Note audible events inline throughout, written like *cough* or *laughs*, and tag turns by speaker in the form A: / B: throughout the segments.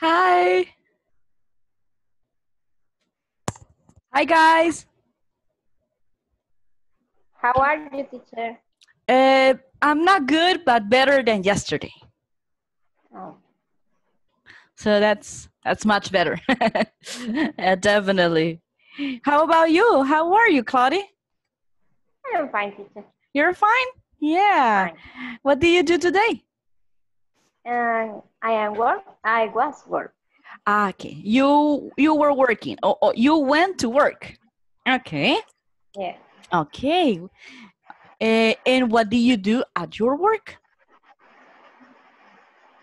A: Hi. Hi, guys.
B: How are you, teacher?
A: Uh, I'm not good, but better than yesterday.
B: Oh,
A: So that's that's much better. *laughs* Yeah, definitely. How about you? How are you, Claudia?
B: I'm fine, teacher.
A: You're fine? Yeah.
B: Fine.
A: What did you do today?
B: And I am work. I was work.
A: Ah, okay. You you were working. Oh, oh, you went to work. Okay.
B: Yeah.
A: Okay. Eh, and what did you do at your work?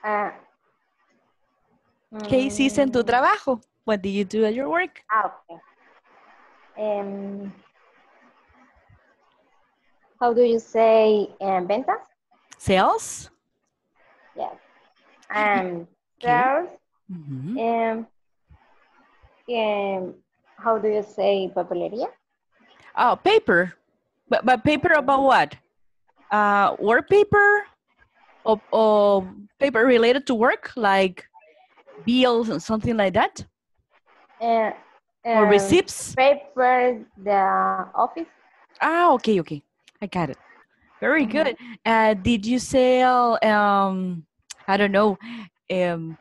B: Uh,
A: ¿Qué hiciste en tu
B: mm,
A: trabajo? What did you do at your work?
B: ah, okay. Um, how do you say um, ventas?
A: Sales?
B: Yes. Um,
A: Okay.
B: sales.
A: Mhm.
B: Um, um, how do you say papelería?
A: Oh, paper. But, but paper about what? Uh, work paper? Or, or paper related to work, like bills and something like that?
B: Uh,
A: Or
B: um,
A: receipts?
B: Paper, the office.
A: Ah, okay, okay. I got it. Very
B: Mhm.
A: good. Uh, did you sell, um, I don't know, um,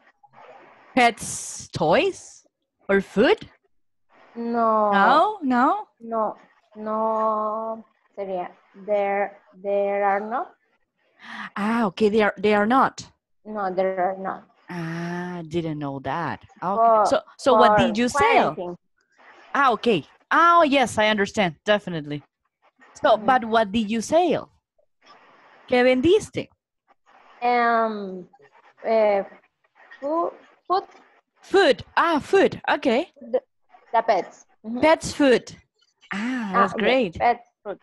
A: pets toys or food?
B: No.
A: No, no.
B: No, no, sería, there, there are not,
A: Ah, okay. They are. They are not.
B: no, there are not.
A: Ah, didn't know that. Okay.
B: For-
A: so, so what did you sell? Ah, okay. Oh, yes, I understand. Definitely. So,
B: Mhm.
A: but what did you sell? ¿Qué vendiste?
B: Um, uh, food, food,
A: Food. Ah, food. Okay.
B: the, the pets. Mhm.
A: Pets food. Ah, that's
B: Ah,
A: great.
B: Pets food.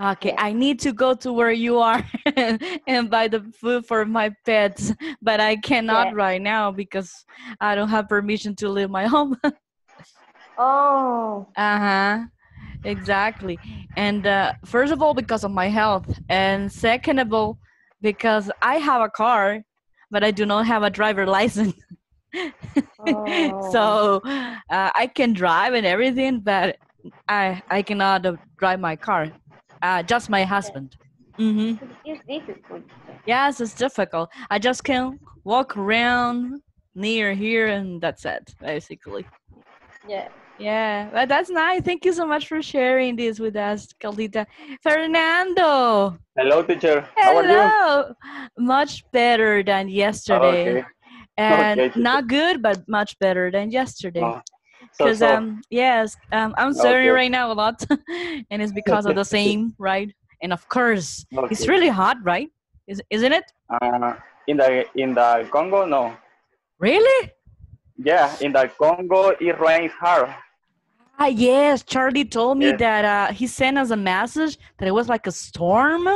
A: Okay. I need to go to where you are *laughs* and buy the food for my pets, but I cannot
B: Yeah.
A: right now because I don't have permission to leave my *laughs* home.
B: Oh,
A: uh huh. Exactly. And uh, first of all, because of my health, and second of all, because I have a car, but I do not have a driver license. *laughs*
B: oh.
A: so uh, I can drive and everything, but I I cannot uh, drive my car. Uh, just my husband. Mm-hmm.
B: It's difficult.
A: Yes, it's difficult. I just can walk around near here, and that's it, basically.
B: Yeah.
A: Yeah, but that's nice. Thank you so much for sharing this with us, Claudita. Fernando,
C: Hello, teacher. How are you?
A: hello. Much better than yesterday,
C: Okay.
A: and
C: Okay,
A: not good, but much better than yesterday.
C: Oh, so,
A: Because
C: so,
A: um, yes, um, I'm
C: Okay.
A: right now a lot, *laughs* and it's because of the *laughs* same, right? And of course, it's really hot, right? Is isn't it?
C: Uh, in the in the Congo, no.
A: Really?
C: Yeah, in the Congo, it rains hard.
A: Ah, yes. Charlie told me
C: Yes.
A: that uh, he sent us a message that it was like a storm.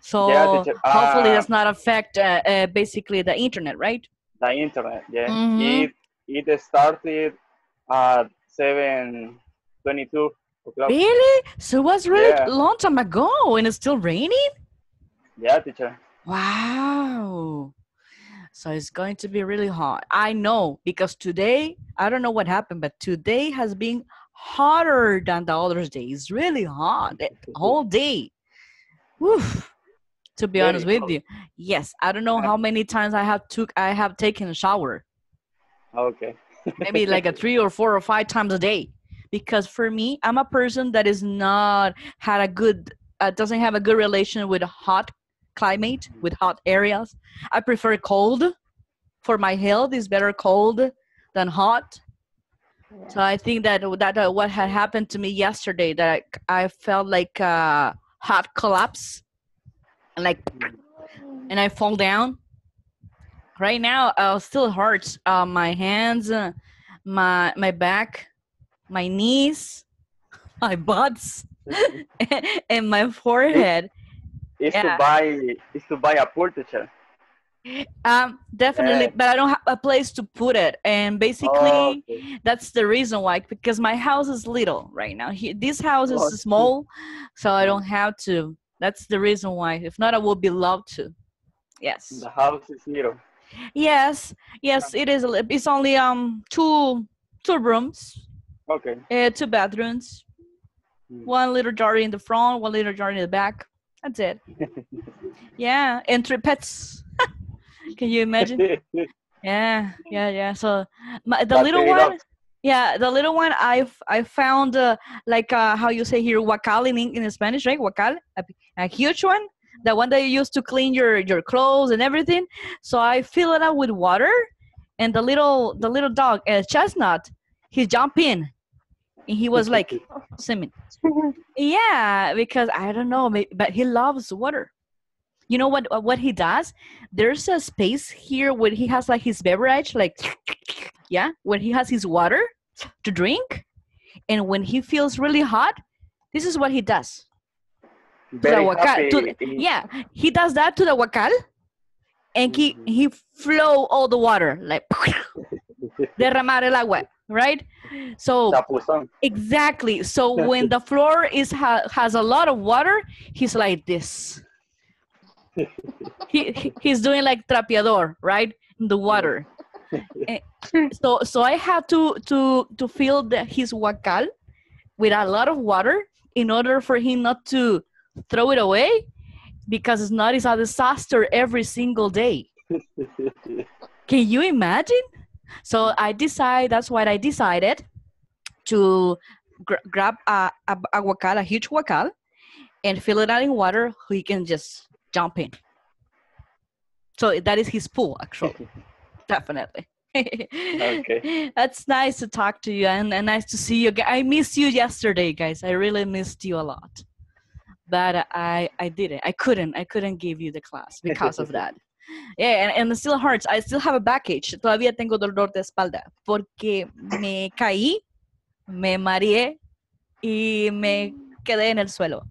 A: So
C: Yeah, teacher.
A: hopefully
C: Uh,
A: does not affect uh, uh, basically the internet, right?
C: The internet, yeah.
A: Mhm.
C: It it started at seven twenty-two o'clock.
A: Really? So it was really
C: Yeah.
A: long time ago, and it's still raining.
C: Yeah, teacher.
A: Wow. So it's going to be really hot. I know because today, I don't know what happened, but today has been hotter than the other days. Really hot the *laughs* whole day. Woof. To be
C: Very
A: honest with you, yes. I don't know how many times I have took I have taken a shower.
C: Okay. *laughs*
A: Maybe like a three or four or five times a day. Because for me, I'm a person that is not had a good uh, doesn't have a good relation with hot climate with hot areas. I prefer cold. For my health, is better cold than hot.
B: Yeah.
A: So I think that that uh, what had happened to me yesterday that I, I felt like a hot collapse, and like, and I fall down. Right now, uh, still hurts. Uh, my hands, uh, my my back, my knees, *laughs* my butts, *laughs* and my forehead.
C: It's
A: Yeah.
C: to buy is to buy a teacher.
A: Um, definitely,
C: Yeah.
A: but I don't have a place to put it, and basically.
C: Oh, okay.
A: that's the reason why because my house is little right now he, this house is
C: Oh,
A: small so i don't have to that's the reason why if not i would be loved to yes
C: The house is little.
A: Yes, yes, it is. It's only um two two rooms,
C: Okay.
A: uh, two bedrooms,
C: Mm.
A: one little jar in the front, one little jar in the back. That's it. *laughs* Yeah, and three pets. *laughs* Can you imagine? *laughs* Yeah, yeah, yeah. So my, the
C: But
A: little one,
C: dogs.
A: yeah, the little one. I've I found uh, like uh, how you say here huacal in in Spanish, right? Huacal, a, a huge one, the one that you use to clean your your clothes and everything. So I fill it up with water, and the little the little dog, uh, Chestnut, he jumped in, and he was like *laughs* swimming. Yeah, because I don't know, but he loves water. You know what? What he does? There's a space here where he has like his beverage, like *tsk* yeah, where he has his water to drink, and when he feels really hot, this is what he does. To the
C: Very happy.
A: to yeah, he does that to the huacal and he
C: Mhm.
A: he flow all the water like *laughs* derramar el agua, right? So Exactly. So *laughs* when the floor is ha- has a lot of water, he's like this. *laughs* he, he- he's doing like trapeador, right? In the water. *laughs* Eh, so so I have to to to fill the, his huacal with a lot of water in order for him not to throw it away because it's not it's a disaster every single day. Can you imagine? So I decide. That's what I decided to gra- grab a, a, a huacal, a huge huacal, and fill it out in water. He can just jump in. So that is his pool, actually. *laughs* Definitely.
C: Okay. *laughs*
A: That's nice to talk to you and, and nice to see you again. I missed you yesterday, guys. I really missed you a lot. But I I didn't. I couldn't. I couldn't give you the class because of *laughs* that. Yeah, and, and it still hurts. I still have a backache. Todavía tengo dolor de espalda porque me caí, me mareé y me quedé en el suelo.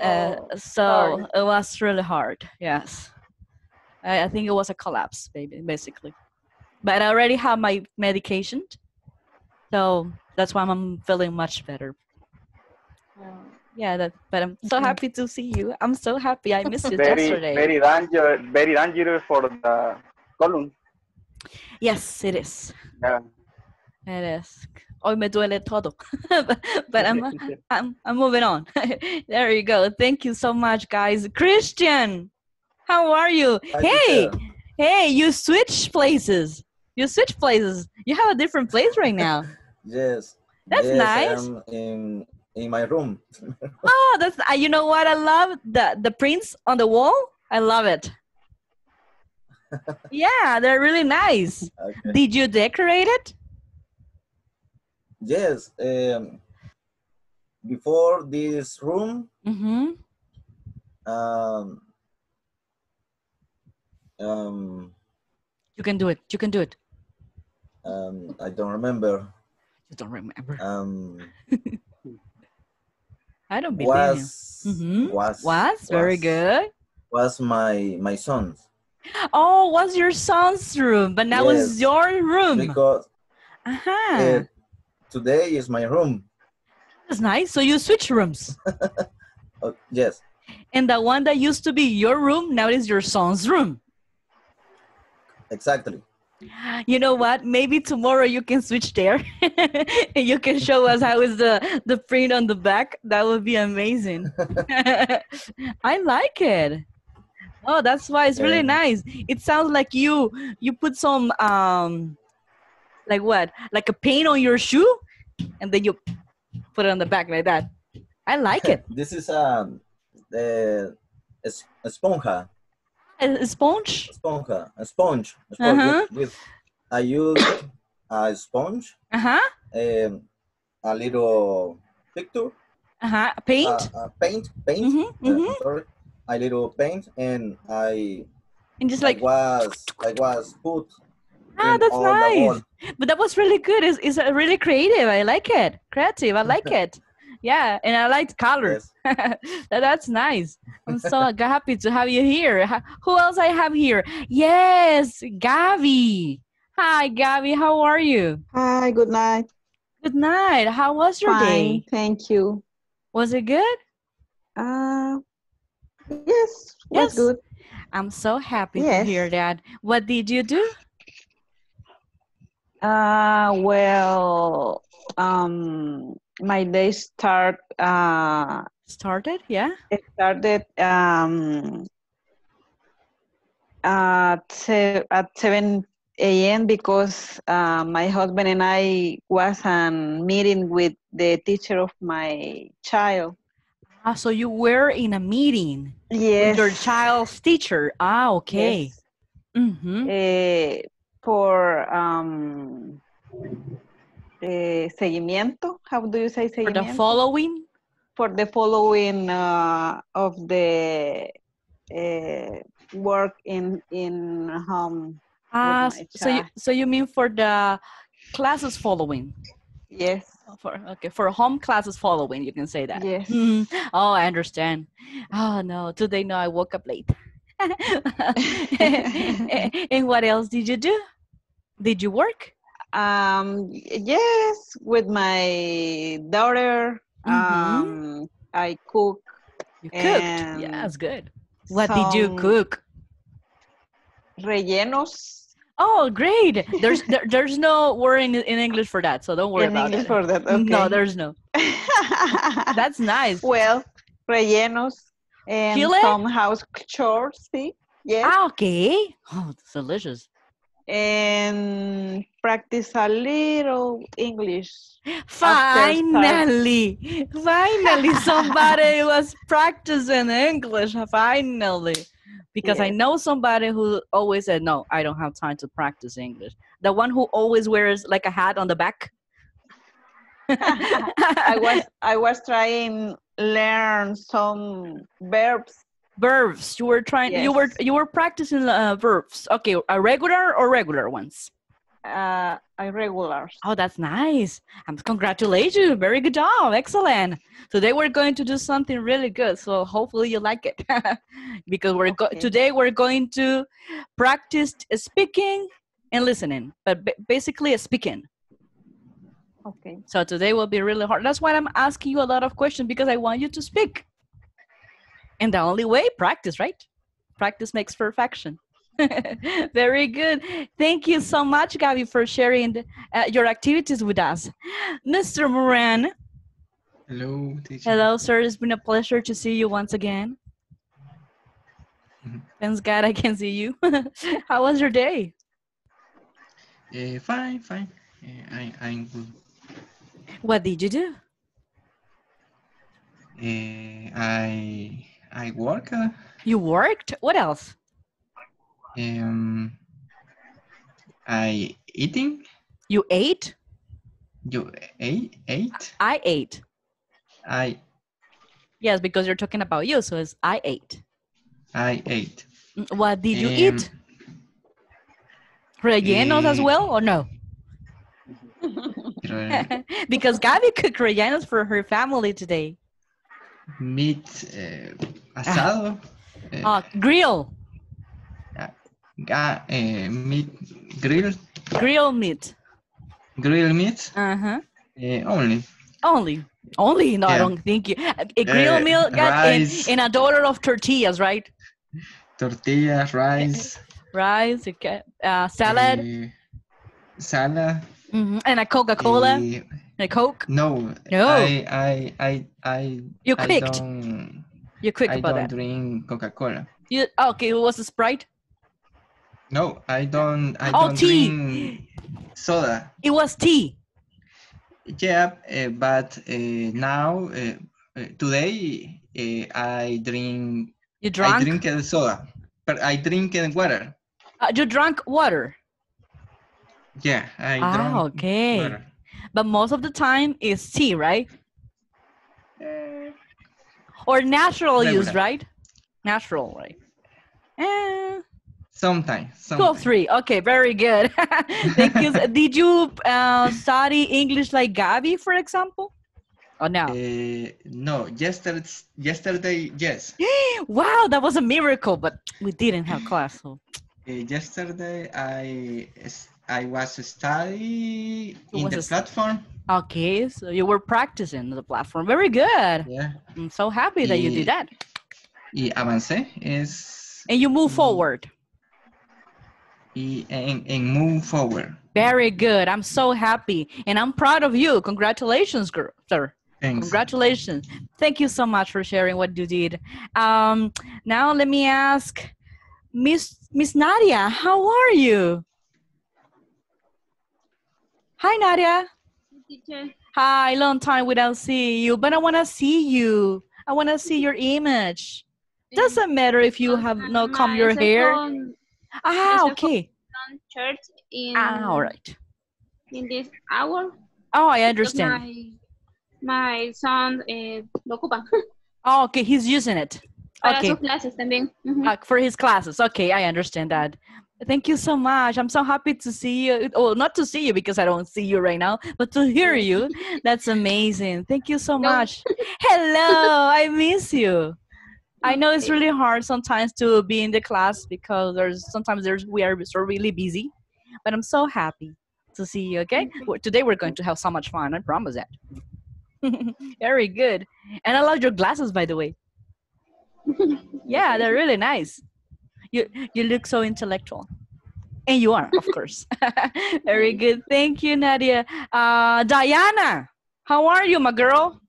A: Uh,
B: Oh,
A: so
B: sorry.
A: it was really hard. Yes. I, I think it was a collapse, baby, basically. But I already have my medication. So that's why I'm feeling much better.
B: Yeah.
A: Yeah, that, but I'm so happy to see you. I'm so happy. I missed you
C: Very,
A: yesterday.
C: very dangerous, very dangerous for the column.
A: Yes, it is.
C: Yeah.
A: It is. Hoy me duele todo. but *laughs* but I'm, *laughs* I'm, I'm moving on. *laughs* there you go. Thank you so much, guys. Christian, how are you?
D: Hi,
A: hey,
D: teacher.
A: hey, you switch places. You switch places. You have a different place right now.
D: Yes.
A: That's
D: yes,
A: nice.
D: I'm in in my room. *laughs*
A: Oh, that's uh, you know what I love the the prints on the wall. I love it. *laughs* yeah, they're really nice.
D: Okay.
A: Did you decorate it?
D: Yes. Um, before this room,
A: Mm-hmm.
D: um, um,
A: You can do it. You can do it.
D: um, I don't remember.
A: You don't remember.
D: Um, *laughs*
A: I don't believe
D: was
A: you. Mhm.
D: was
A: Was very good.
D: Was my my son's
A: Oh, was your son's room, but now it's your room.
D: because
A: Uh-huh.
D: uh, today is my room.
A: That's nice. So you switch rooms.
D: Uh, *laughs* yes.
A: And the one that used to be your room now is your son's room.
D: Exactly.
A: You know what? Maybe tomorrow you can switch there *laughs* you can show us how is the, the print on the back. That would be amazing. *laughs* I like it. Oh, that's why it's really nice. It sounds like you you put some um like what? Like a paint on your shoe and then you put it on the back like that. I like it. *laughs*
D: This is um, uh, a, s- a sponja.
A: A a sponge?
D: A sponge. A sponge
A: Uh-huh.
D: with, with I use a sponge,
A: Uh-huh.
D: um, a little picture,
A: Uh-huh. Paint?
D: uh, uh, paint, paint.
A: Mhm,
D: uh,
A: mhm.
D: sorry, a little paint, and I
A: and just
D: I
A: like
D: was I was put.
A: Ah, that's nice. But that was really good. It's, it's really creative. I like it. Creative. I like *laughs* it. Yeah, and I like colors.
D: Yes. *laughs*
A: that's nice. I'm so *laughs* happy to have you here. Who else I have here? Yes, Gavi. Hi, Gavi. How are you?
E: Hi, good night.
A: Good night. How was your
E: Fine,
A: day?
E: thank you.
A: Was it good?
E: Uh, Yes, was
A: Yes.
E: good.
A: I'm so happy to hear that. What did you do?
E: Uh, well, um, my day start uh,
A: Started, yeah?
E: it started um, at at seven a.m. because uh, my husband and I was on meeting with the teacher of my child.
A: Ah, so you were in a meeting
E: Yes,
A: with your child's teacher. Ah, okay.
E: Yes.
A: Mm-hmm.
E: Eh, for um, eh, seguimiento. How do you say
A: For the following?
E: for the following uh, of the uh, work in in home.
A: Ah, so you, so you mean for the classes following?
E: Yes,
A: For okay, for home classes following, you can say that.
E: yes.
A: Mhm. Oh, I understand. Oh no, today no, I woke up late. *laughs* *laughs* and what else did you do? Did you work?
E: Um, yes, with my daughter.
A: Mhm.
E: Um, I cook.
A: You cooked. Yeah, that's good. What did you cook?
E: Rellenos.
A: Oh, great. There's there, there's no word in, in English for that, so don't worry
E: in
A: about
E: English
A: it.
E: for that. *laughs* Okay.
A: No, there's no. *laughs* That's nice.
E: well, rellenos and
A: Chile?
E: some house chores. See? Yes.
A: Ah, okay. Oh, it's delicious.
E: And practice a little English.
A: Finally, *laughs* finally, somebody *laughs* was practicing English. Finally, because I know somebody who always said, "No, I don't have time to practice English." The one who always wears like a hat on the back. *laughs*
E: I was I was trying learn some verbs.
A: Verbs. You were trying. You were you were practicing uh, verbs. Okay, a regular or regular ones.
E: Uh, irregulars.
A: Oh, that's nice. Um, congratulations. Very good job. Excellent. Today we're going to do something really good. So hopefully you like it. *laughs* because we're go-
E: Okay.
A: today we're going to practice speaking and listening, but ba- basically speaking.
E: Okay.
A: So today will be really hard. That's why I'm asking you a lot of questions because I want you to speak. And the only way, practice, right? Practice makes perfection. *laughs* Very good. Thank you so much, Gabby, for sharing the- uh, your activities with us. Mr. Moran,
F: Hello, teacher.
A: hello, sir. It's been a pleasure to see you once again.
F: Mhm.
A: Thanks God I can see you. *laughs* How was your day?
F: Uh, fine, fine. Uh, I, I'm good.
A: What did you do?
F: Uh, I I work. Uh,
A: You worked? What else?
F: um, I eating.
A: You ate?
F: You ate? Ate?
A: I ate.
F: I
A: Yes, because you're talking about you, so it's I ate.
F: I ate.
A: Mm, What did you
F: Um,
A: eat? Rellenos as
F: eh,
A: well, or no?
F: uh, *laughs* *laughs*
A: because Gabby cooked rellenos for her family today.
F: Meat uh, asado. Uh,
A: Uh, grill,
F: ga- uh, meat grill
A: grill meat.
F: grill meat
A: Uh huh.
F: uh, only.
A: Only, only. No, I
F: Yeah.
A: don't think you. A grill
F: Uh,
A: meal got in,
F: rice.
A: in a dollar of tortillas, right?
F: Tortillas, rice,
A: Rice, okay, uh, salad,
F: salad,
A: mhm, and a Coca Cola, a Coke.
F: No,
A: No.
F: I, I, I, I,
A: You
F: I
A: quicked.
F: don't,
A: You quick
F: I
A: about
F: don't drink Coca-Cola.
A: You okay? It was a Sprite.
F: No, I don't, I
A: Oh,
F: don't
A: tea.
F: drink soda.
A: It was tea.
F: Yeah, uh, but uh, now, uh, today, uh, I drink,
A: You drank?
F: I drink soda, but I drink water.
A: Uh, you drank water.
F: Yeah, I
A: Ah,
F: drink
A: okay.
F: water.
A: But most of the time is tea, right?
F: Eh,
A: Or natural use, right? Natural, right? Eh,
F: sometimes,
A: two of three. Okay, very good. *laughs* Thank you. *laughs* Did you uh, study English like Gabby, for example? Oh no.
F: Uh, no, yesterday, yesterday, yes. *gasps*
A: wow, that was a miracle, but we didn't have class. So.
F: Uh, yesterday, I I was study
A: You
F: in the platform.
A: Okay, so you were practicing the platform. Very good.
F: Yeah.
A: I'm so happy that you did that.
F: y avancé es
A: And you move
F: Mm.
A: forward.
F: y en, en move forward.
A: Very good. I'm so happy. And I'm proud of you. Congratulations, girl, sir.
F: Thanks.
A: Congratulations. Thank you so much for sharing what you did. Um, now let me ask Miss Miss Nadia, how are you? Hi Nadia.
G: Teacher,
A: Hi, long time without see you, but I want to see you. I want to see your image. Doesn't matter if you have not comb your hair. Ah, okay.
G: church in
A: Ah, all right.
G: in this hour.
A: Oh, I understand.
G: My, my son eh, lo ocupa *laughs*
A: Oh, okay, he's using it.
G: para
A: Okay.
G: sus clases también.
A: Uh, for his classes. Okay, I understand that. Thank you so much. I'm so happy to see you. Oh, not to see you because I don't see you right now, but to hear you. *laughs* That's amazing. Thank you so
G: No.
A: much. Hello, I miss you. I know it's really hard sometimes to be in the class because there's sometimes there's we are so really busy, but I'm so happy to see you. Okay, Well, today we're going to have so much fun. I promise that. *laughs* Very good, and I love your glasses, by the way. *laughs* Yeah, they're really nice. You you look so intellectual. And you are, of *laughs* course. *laughs* Very good. Thank you, Nadia. Uh, Diana, how are you, my girl?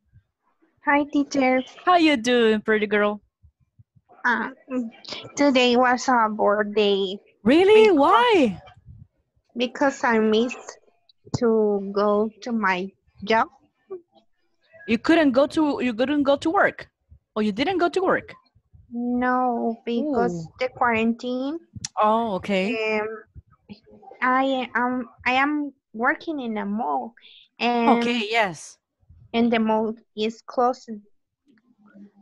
H: Hi, teacher.
A: How you doing, pretty girl?
H: Uh, today was a board day
A: Really? Why?
H: because I missed to go to my job.
A: You couldn't go to you couldn't go to work, or you didn't go to work?
H: No, because
A: Ooh.
H: the quarantine.
A: Oh, okay.
H: Um, I am I am working in a mall, and
A: Okay. Yes,
H: and the mall is closed.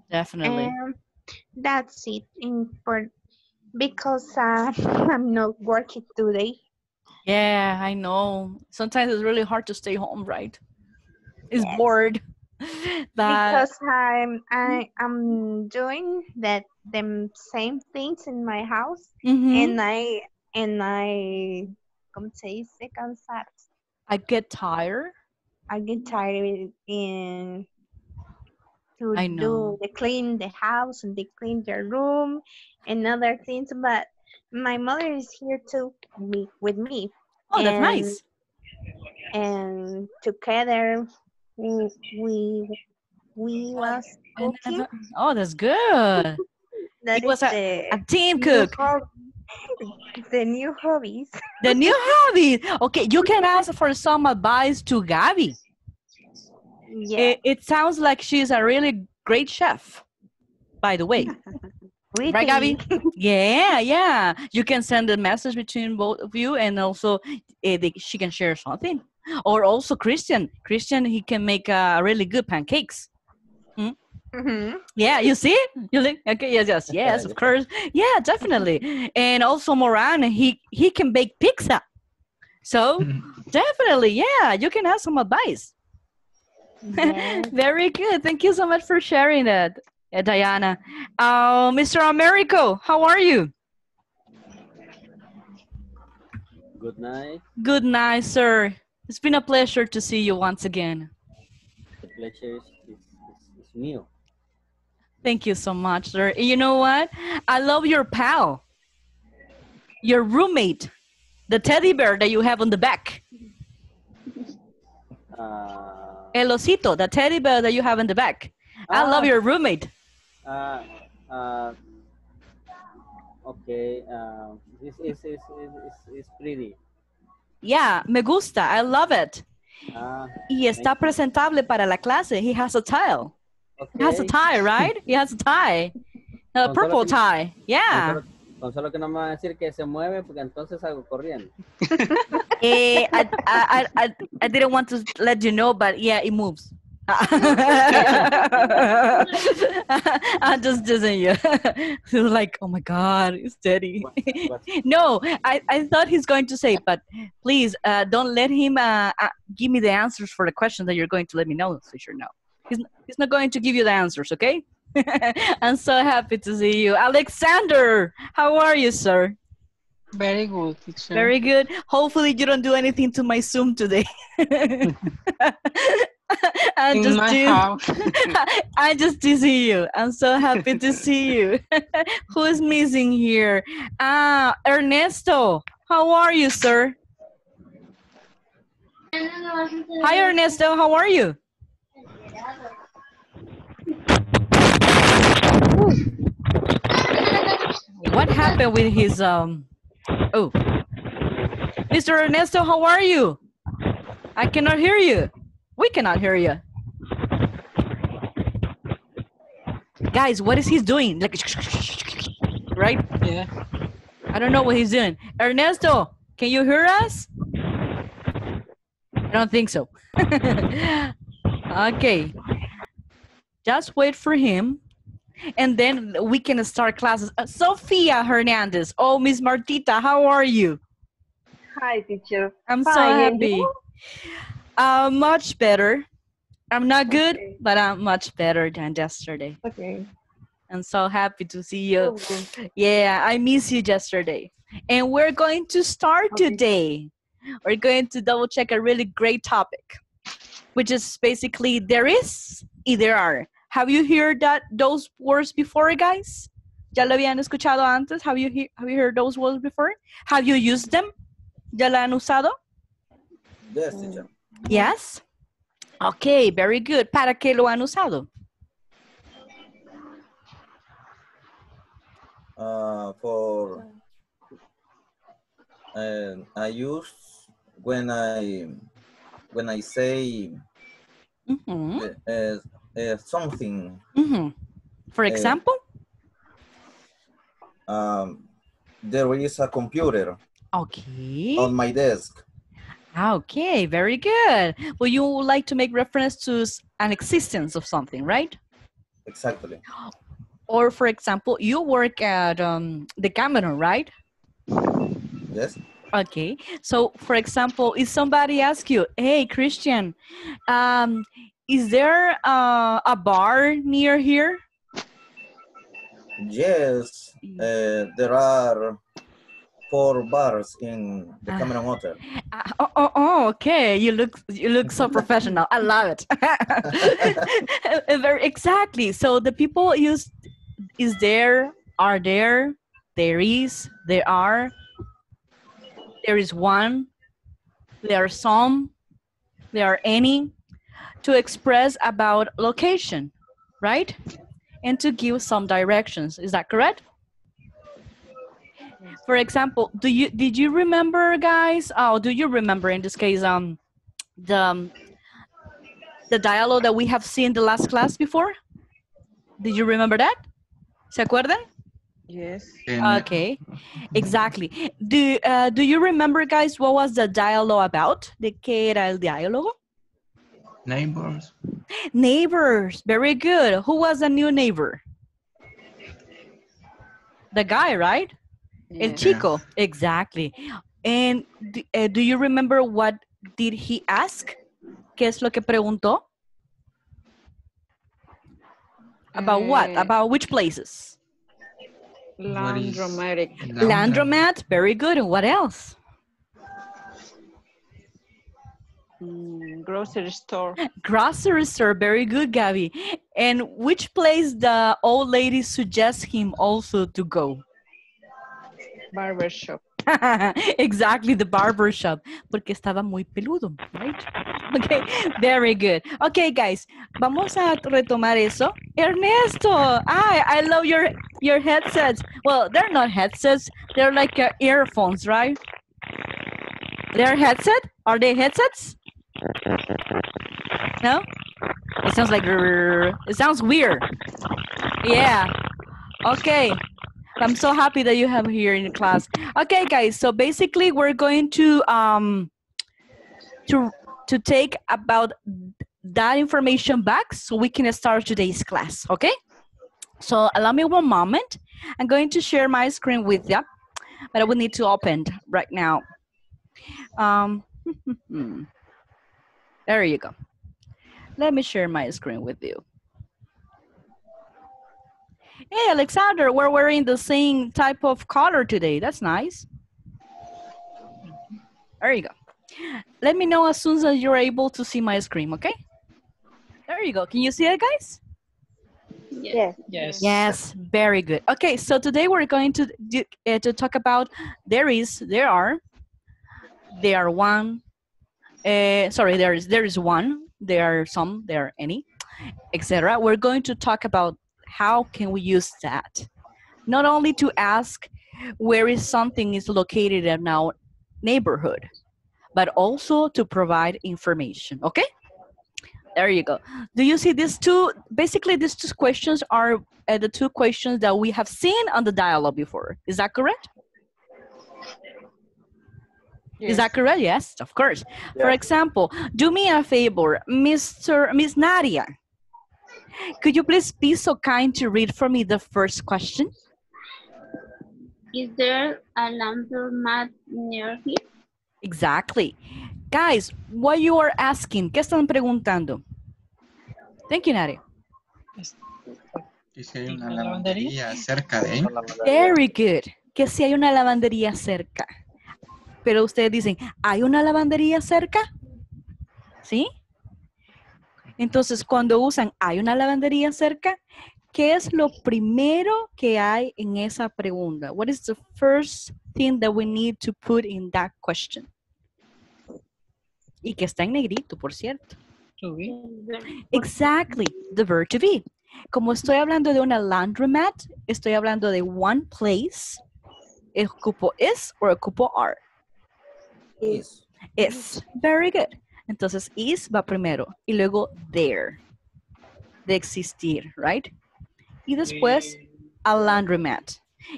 A: definitely.
H: And that's it. In for because uh, *laughs* I'm not working today.
A: Yeah, I know. Sometimes it's really hard to stay home, right? It's bored. *laughs*
H: Because I'm I am doing that them same things in my house
A: Mhm.
H: and I and I como se dice cansar
A: I get tired.
H: I get tired in to
A: I know.
H: do they clean the house and they clean their room and other things but my mother is here too me with me
A: Oh, that's
H: And-
A: nice.
H: and together we we, we was cooking
A: Oh, that's good.
H: That
A: It was a- A team cook. *laughs*
H: the new hobbies.
A: The new hobbies. Okay, you can ask for some advice to Gabby.
H: Yeah,
A: It, it sounds like she's a really great chef, by the way. *laughs* right, Gabby? yeah, yeah. You can send a message between both of you, and also uh, they, she can share something. Or also Christian. Christian, he can make uh, really good pancakes.
H: Mhm.
A: Yeah, you see? You look okay. Yes, yes, *laughs* yes. Of course. Yeah, definitely. And also Moran, he he can bake pizza. So *laughs* definitely, yeah, you can have some advice.
H: Yes. *laughs*
A: Very good. Thank you so much for sharing that, uh, Diana. Uh, Mr. Americo, how are you?
I: Good night.
A: Good night, sir. It's been a pleasure to see you once again.
I: The pleasure is, is, is, is meal.
A: Thank you so much, sir. You know what? I love your pal, your roommate, the teddy bear that you have on the back.
I: Uh,
A: El osito, the teddy bear that you have in the back. I love
I: Ah.
A: your roommate.
I: uh, uh, okay. Uh, this is, is, is, is, is pretty.
A: Yeah, me gusta. I love it.
I: Ah,
A: Y está presentable para la clase. He has a tie. He has a tie, right? He has a tie. A
I: Con
A: purple
I: que-
A: tie.
I: Con
A: Yeah.
I: solo, con solo que no me va a decir que se mueve porque entonces salgo corriendo. *laughs*
A: Eh, I, I, I, I- I didn't want to let you know, but yeah, it moves. I'm just teasing *laughs* you. He was like, oh my God, it's steady. *laughs* No, I, I thought he's going to say, but please uh, don't let him uh, uh, give me the answers for the questions that you're going to let me know, so sure no. He's, he's not going to give you the answers, okay? *laughs* I'm so happy to see you. Alexander, how are you, sir?
J: Very good, teacher.
A: Very good. Hopefully, you don't do anything to my Zoom today. *laughs* I
J: In
A: just
J: my house. *laughs*
A: I just to see you. I'm so happy to see you. *laughs* Who's missing here? Ah, Ernesto. How are you, sir? Hi, Ernesto. How are you? What happened with his um? Oh, Mr. Ernesto, how are you? I cannot hear you. We cannot hear you. Guys, what is he doing? Like, right?
J: Yeah.
A: I don't know what he's doing. Ernesto, can you hear us? I don't think so. *laughs* okay. Just wait for him. And then we can start classes. Uh, Sofia Hernandez. Oh, Miss Martita, how are you?
K: Hi, teacher.
A: I'm so
K: Fine, and
A: happy.
K: You?
A: Uh, much better. I'm not good, but I'm much better than yesterday.
K: Okay.
A: I'm so happy to see you.
K: Oh,
A: Yeah, I miss you yesterday. And we're going to start
K: Okay.
A: today. We're going to double check a really great topic, which is basically there is y there are. Have you heard that those words before, guys? ¿Ya lo habían escuchado antes? Have you, he- have you heard those words before? Have you used them? ¿Ya la han usado?
D: Yes, teacher.
A: Yes. Okay, very good. ¿Para qué lo han usado?
D: Uh, for uh, I use when I when I say
A: Mhm,
D: uh, uh, uh, something.
A: mhm. For
D: Eh,
A: example?
D: Um, there is a computer
A: Okay.
D: on my desk.
A: Okay, very good. Well, you would like to make reference to an existence of something, right?
D: Exactly.
A: Or, for example, you work at um, the Cameron, right?
D: Yes.
A: Okay. So, for example, if somebody asks you, "Hey, Christian, um, is there uh, a bar near here?"
D: Yes. Uh, there are four bars in the
A: Ah.
D: Cameron Hotel.
A: Uh, oh, oh, oh, okay. You look you look so professional. I love it. *laughs* Uh, Very exactly. So the people use is there, are there, there is, there are, there is one, there are some, there are any, to express about location, right? And to give some directions. Is that correct? For example, do you did you remember, guys? Oh, do you remember in this case um the um, the dialogue that we have seen the last class before? Did you remember that? ¿Se acuerdan?
E: Yes.
A: Okay, exactly. Do uh, do you remember, guys, what was the dialogue about? ¿De qué era el diálogo?
F: neighbors.
A: Neighbors. Very good. Who was the new neighbor? The guy, right? El
E: Yes.
A: chico. Exactly. And do, uh, do you remember what did he ask? ¿Qué es lo que preguntó? About what?
E: Eh,
A: About which places?
F: What is-
E: Landromatic.
A: Laundromat. Very good. And what else?
E: Mm, grocery store.
A: Grocery store. Very good, Gabby. And which place the old lady suggests him also to go?
E: Barber shop. *laughs*
A: exactly, the barber shop. Porque estaba muy peludo, right? *laughs* Okay, very good. Okay, guys, vamos a retomar eso. Ernesto, I, I love your your headsets. Well, they're not headsets. They're like uh, earphones, right? They're headset? Are they headsets? No? It sounds like it sounds weird. Yeah. Okay. I'm so happy that you have here in the class. Okay, guys. So basically, we're going to um to to take about that information back so we can start today's class. Okay. So allow me one moment. I'm going to share my screen with you, but I will need to open right now. Um, *laughs* there you go. Let me share my screen with you. Hey, Alexander, we're wearing the same type of color today. That's nice. There you go. Let me know as soon as you're able to see my screen, okay? There you go. Can you see it, guys?
B: Yes.
J: Yes.
A: Yes, very good. Okay, so today we're going to do, uh, to talk about there is, there are, there are one. Uh, sorry, there is there is one. There are some. There are any, etc. We're going to talk about how can we use that, not only to ask where is something is located in our neighborhood, but also to provide information. Okay. There you go. Do you see these two? Basically, these two questions are uh, the two questions that we have seen on the dialogue before. Is that correct? Is that correct? Yes, of course. For example, do me a favor, Mr. Miss Nadia. Could you please be so kind to read for me the first question?
G: Is there a laundromat near here?
A: Exactly. Guys, what you are asking? ¿Qué están preguntando? Thank you, Nadia.
F: Que si hay una
J: ¿Una lavandería?
F: cerca de.
A: Very good. Que si hay una lavandería cerca. Pero ustedes dicen, ¿hay una lavandería cerca? ¿Sí? Entonces, cuando usan, ¿hay una lavandería cerca? ¿Qué es lo primero que hay en esa pregunta? What is the first thing that we need to put in that question? Y que está en negrito, por cierto.
J: To be.
A: Exactly, the verb to be. Como estoy hablando de una laundromat, estoy hablando de one place. Ocupo is o ocupo are.
D: Is.
A: Is. Very good. Entonces, is va primero y luego there. De existir, right? Y después, a laundromat.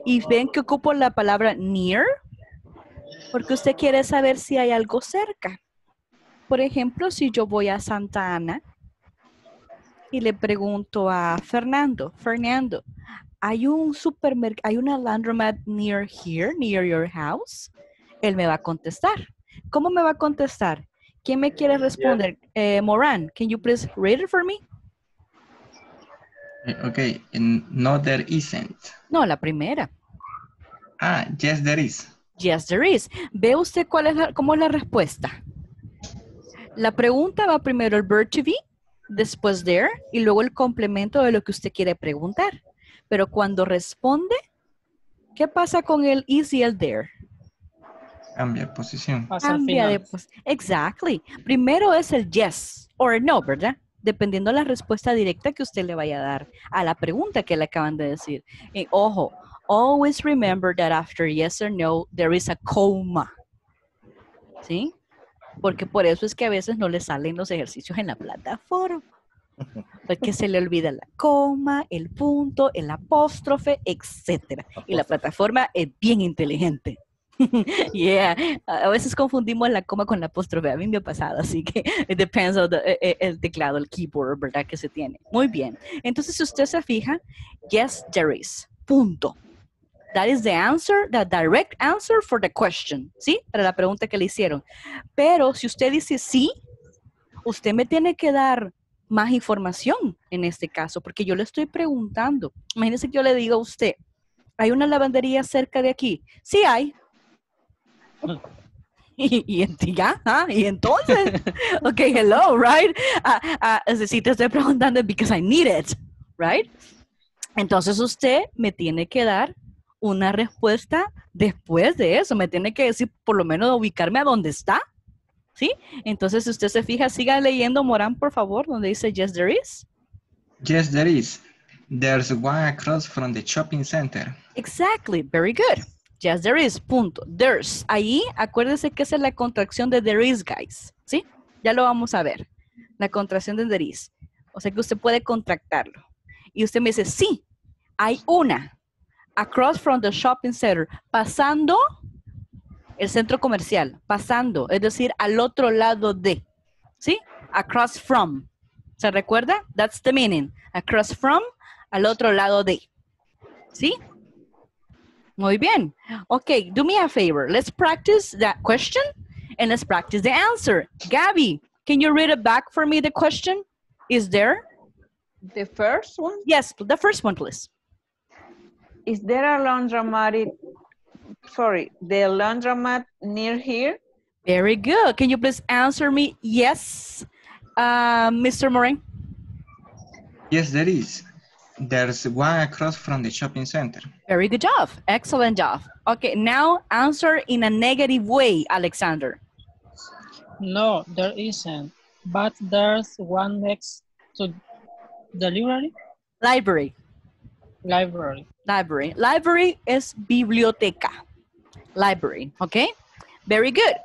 A: Y ven que ocupo la palabra near porque usted quiere saber si hay algo cerca. Por ejemplo, si yo voy a Santa Ana y le pregunto a Fernando, Fernando, ¿hay un supermercado, hay una laundromat near here, near your house? Él me va a contestar. ¿Cómo me va a contestar? ¿Quién me quiere responder? Eh, Moran, can you please read it for me?
F: Eh, Ok, no there isn't.
A: No, la primera.
F: Ah, yes there is.
A: Yes, there is. ¿Ve usted cuál es la, cómo es la respuesta? La pregunta va primero el verb to be, después there, y luego el complemento de lo que usted quiere preguntar. Pero cuando responde, ¿qué pasa con el is y el there?
F: Cambia de posición.
A: Cambia de
J: final.
A: pos- Exactly. Primero es el yes or no, ¿verdad? Dependiendo la respuesta directa que usted le vaya a dar a la pregunta que le acaban de decir. Y ojo, always remember that after yes or no, there is a comma. ¿Sí? Porque por eso es que a veces no le salen los ejercicios en la plataforma. Porque se le olvida la coma, el punto, el apóstrofe, etcétera. Y la plataforma es bien inteligente. *laughs* yeah, a veces confundimos la coma con la apóstrofe. A mí me ha pasado, así que it depends on the, eh, eh, el teclado, el keyboard, ¿verdad? Que se tiene. Muy bien. Entonces, si usted se fija, yes, there is. Punto. That is the answer, the direct answer for the question, ¿sí? Para la pregunta que le hicieron. Pero si usted dice sí, usted me tiene que dar más información en este caso, porque yo le estoy preguntando. Imagínese que yo le digo a usted, ¿hay una lavandería cerca de aquí? Sí hay. Y, y en- y ya, ah, y entonces, *laughs* ok, hello, right? Ah, ah, es decir, te estoy preguntando because I need it, right? Entonces usted me tiene que dar una respuesta después de eso, me tiene que decir por lo menos ubicarme a dónde está, ¿sí? Entonces, si usted se fija, siga leyendo Morán, por favor, donde dice yes, there is.
F: Yes there is. There's one across from the shopping center.
A: Exactly, very good. Yes, there is, punto. There's. Ahí, acuérdense que esa es la contracción de there is, guys. ¿Sí? Ya lo vamos a ver. La contracción de there is. O sea que usted puede contractarlo. Y usted me dice, sí, hay una. Across from the shopping center. Pasando el centro comercial. Pasando. Es decir, al otro lado de. ¿Sí? Across from. ¿Se recuerda? That's the meaning. Across from, al otro lado de. ¿Sí? Muy bien. Okay, do me a favor. Let's practice that question and let's practice the answer. Gabby, can you read it back for me, the question? Is there?
E: The first one?
A: Yes, the first one, please.
E: Is there a laundromat? Sorry, the laundromat near here?
A: Very good. Can you please answer me? Yes, uh, Mr. Moran?
F: Yes, there is. There's one across from the shopping center.
A: Very good job. Excellent job. Okay, now answer in a negative way, Alexander.
J: No, there isn't. But there's one next to the library.
A: Library.
J: Library.
A: Library. Library es biblioteca. Library, okay? Very good.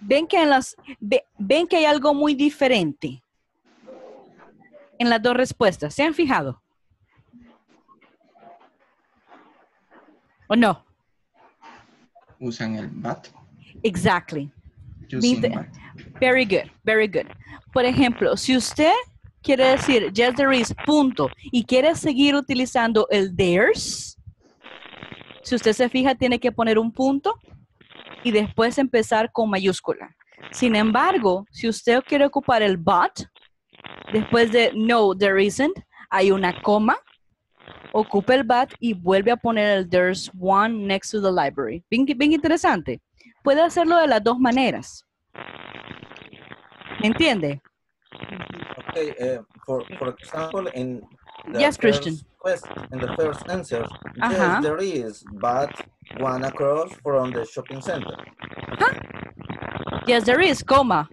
A: Ven que, en las, ve- ven que hay algo muy diferente en las dos respuestas. ¿Se han fijado? ¿O no?
F: Usan el bat.
A: Exactly.
F: Bat.
A: Very good, very good. Por ejemplo, si usted quiere decir yes there is, punto, y quiere seguir utilizando el there's, si usted se fija, tiene que poner un punto y después empezar con mayúscula. Sin embargo, si usted quiere ocupar el but, después de no, there isn't, hay una coma, ocupa el but y vuelve a poner el there's one next to the library. Bien, bien interesante. Puede hacerlo de las dos maneras. ¿Me entiende?
D: Okay, uh, for, for example, in the
A: Yes,
D: first
A: Christian.
D: quest- in the first answer, yes, there is, but one across from the shopping center.
A: Yes, there is, coma.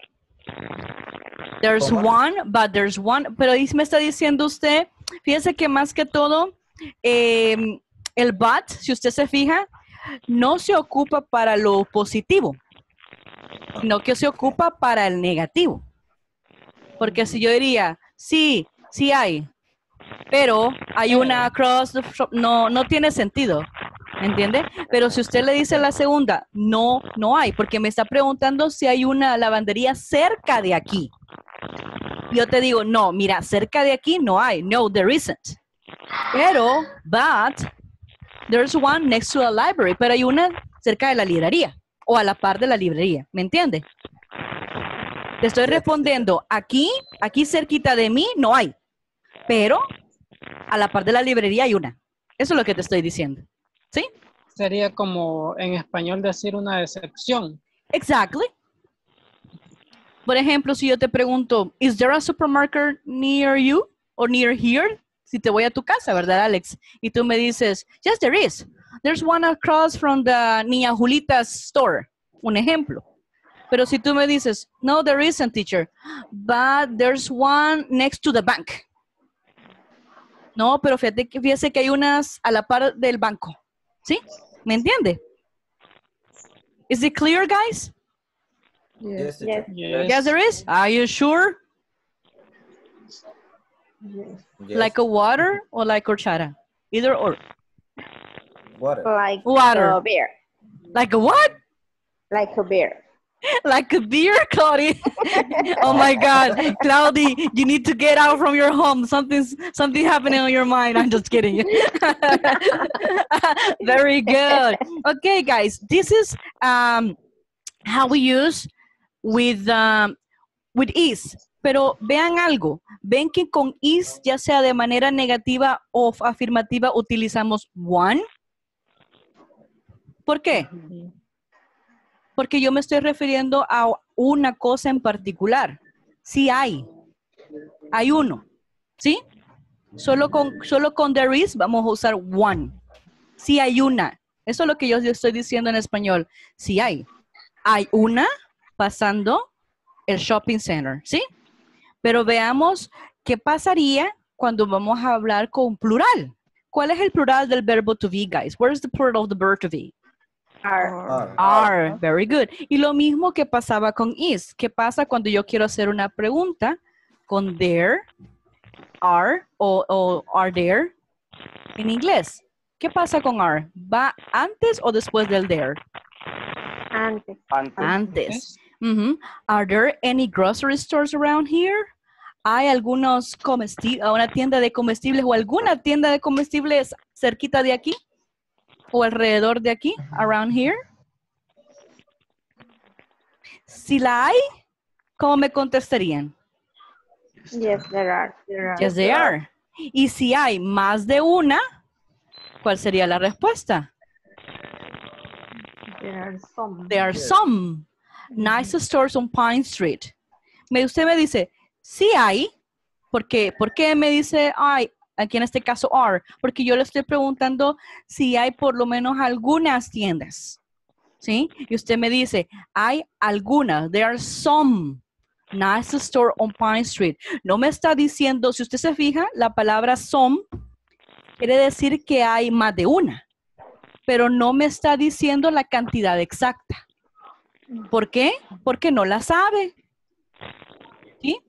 A: There's one, but there's one. Pero ahí me está diciendo usted, fíjese que más que todo, eh, el but, si usted se fija, no se ocupa para lo positivo, sino que se ocupa para el negativo. Porque si yo diría, sí, sí hay, pero hay una across the shop, no, no tiene sentido. ¿Me entiende? Pero si usted le dice la segunda, no, no hay, porque me está preguntando si hay una lavandería cerca de aquí. Yo te digo, no, mira, cerca de aquí no hay. No, there isn't. Pero, but, there's one next to a library. Pero hay una cerca de la librería o a la par de la librería. ¿Me entiende? Te estoy respondiendo, aquí, aquí cerquita de mí no hay. Pero a la par de la librería hay una. Eso es lo que te estoy diciendo. ¿Sí?
J: Sería como en español decir una decepción.
A: Exactly. Por ejemplo, si yo te pregunto, ¿Is there a supermarket near you or near here? Si te voy a tu casa, ¿verdad, Alex? Y tú me dices, Yes, there is. There's one across from the Niña Julita's store. Un ejemplo. Pero si tú me dices, No, there isn't, teacher, but there's one next to the bank. No, pero fíjate que, fíjese que hay unas a la par del banco. ¿Sí? ¿Me entiende? Is it clear, guys?
D: Yes, teacher.
J: Yes.
A: Yes, there is. Are you sure?
D: Yes.
A: Like a water or like horchata? Either or.
D: water.
B: Like
A: Water.
B: a beer.
A: Like a what?
B: Like a beer. *laughs*
A: Like a beer, Claudia. *laughs* oh my God, Claudia, you need to get out from your home. Something's something happening on your mind. I'm just kidding. *laughs* Very good. Okay, guys, this is um, how we use with um, with is. Pero vean algo, ven que con is, ya sea de manera negativa o afirmativa, utilizamos one. ¿Por qué? Porque yo me estoy refiriendo a una cosa en particular. Sí hay. Hay uno. ¿Sí? Solo con, solo con there is vamos a usar one. Sí hay una. Eso es lo que yo estoy diciendo en español. Sí hay. Hay una pasando el shopping center. ¿Sí? Pero veamos qué pasaría cuando vamos a hablar con plural. ¿Cuál es el plural del verbo to be, guys? Where is the plural of the verb to be?
B: Are.
D: Are.
A: Are, very good. Y lo mismo que pasaba con is. ¿Qué pasa cuando yo quiero hacer una pregunta con there, are o, o are there en inglés? ¿Qué pasa con are? ¿Va antes o después del there?
B: Antes.
C: Antes.
A: Are there any grocery stores around here? ¿Hay algunos comestibles, una tienda de comestibles o alguna tienda de comestibles cerquita de aquí? ¿O alrededor de aquí? Around here? Si la hay, ¿cómo me contestarían?
B: Yes, there are. There are.
A: Yes, they are. Y si hay más de una, ¿cuál sería la respuesta?
K: There are some.
A: There are some nice stores on Pine Street. Me, usted me dice, sí hay, Porque, ¿Por qué me dice hay? Aquí en este caso are. Porque yo le estoy preguntando si hay por lo menos algunas tiendas. ¿Sí? Y usted me dice, hay algunas. There are some. Nice store on Pine Street. No me está diciendo, si usted se fija, la palabra some quiere decir que hay más de una. Pero no me está diciendo la cantidad exacta. ¿Por qué? Porque no la sabe. ¿Sí?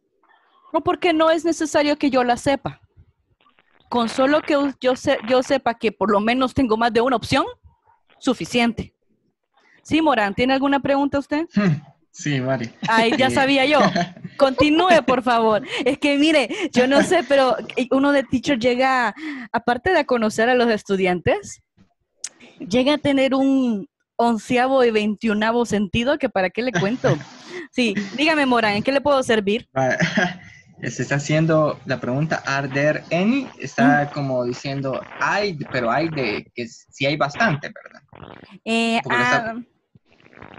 A: O porque no es necesario que yo la sepa. Con solo que yo, se- yo sepa que por lo menos tengo más de una opción, suficiente. Sí, Morán, ¿tiene alguna pregunta usted? *laughs*
F: Sí, Mari.
A: Ay, ya sabía yo. *laughs* Continúe, por favor. Es que mire, yo no sé, pero uno de teacher llega, aparte de conocer a los estudiantes, llega a tener un onceavo y veintiunavo sentido que para qué le cuento. *laughs* Sí, dígame, Morán, ¿en qué le puedo servir?
F: Se está haciendo la pregunta, ¿are there any? Está como diciendo, hay, pero hay de, que sí hay bastante, ¿verdad?
A: Eh,
F: está-
A: ah,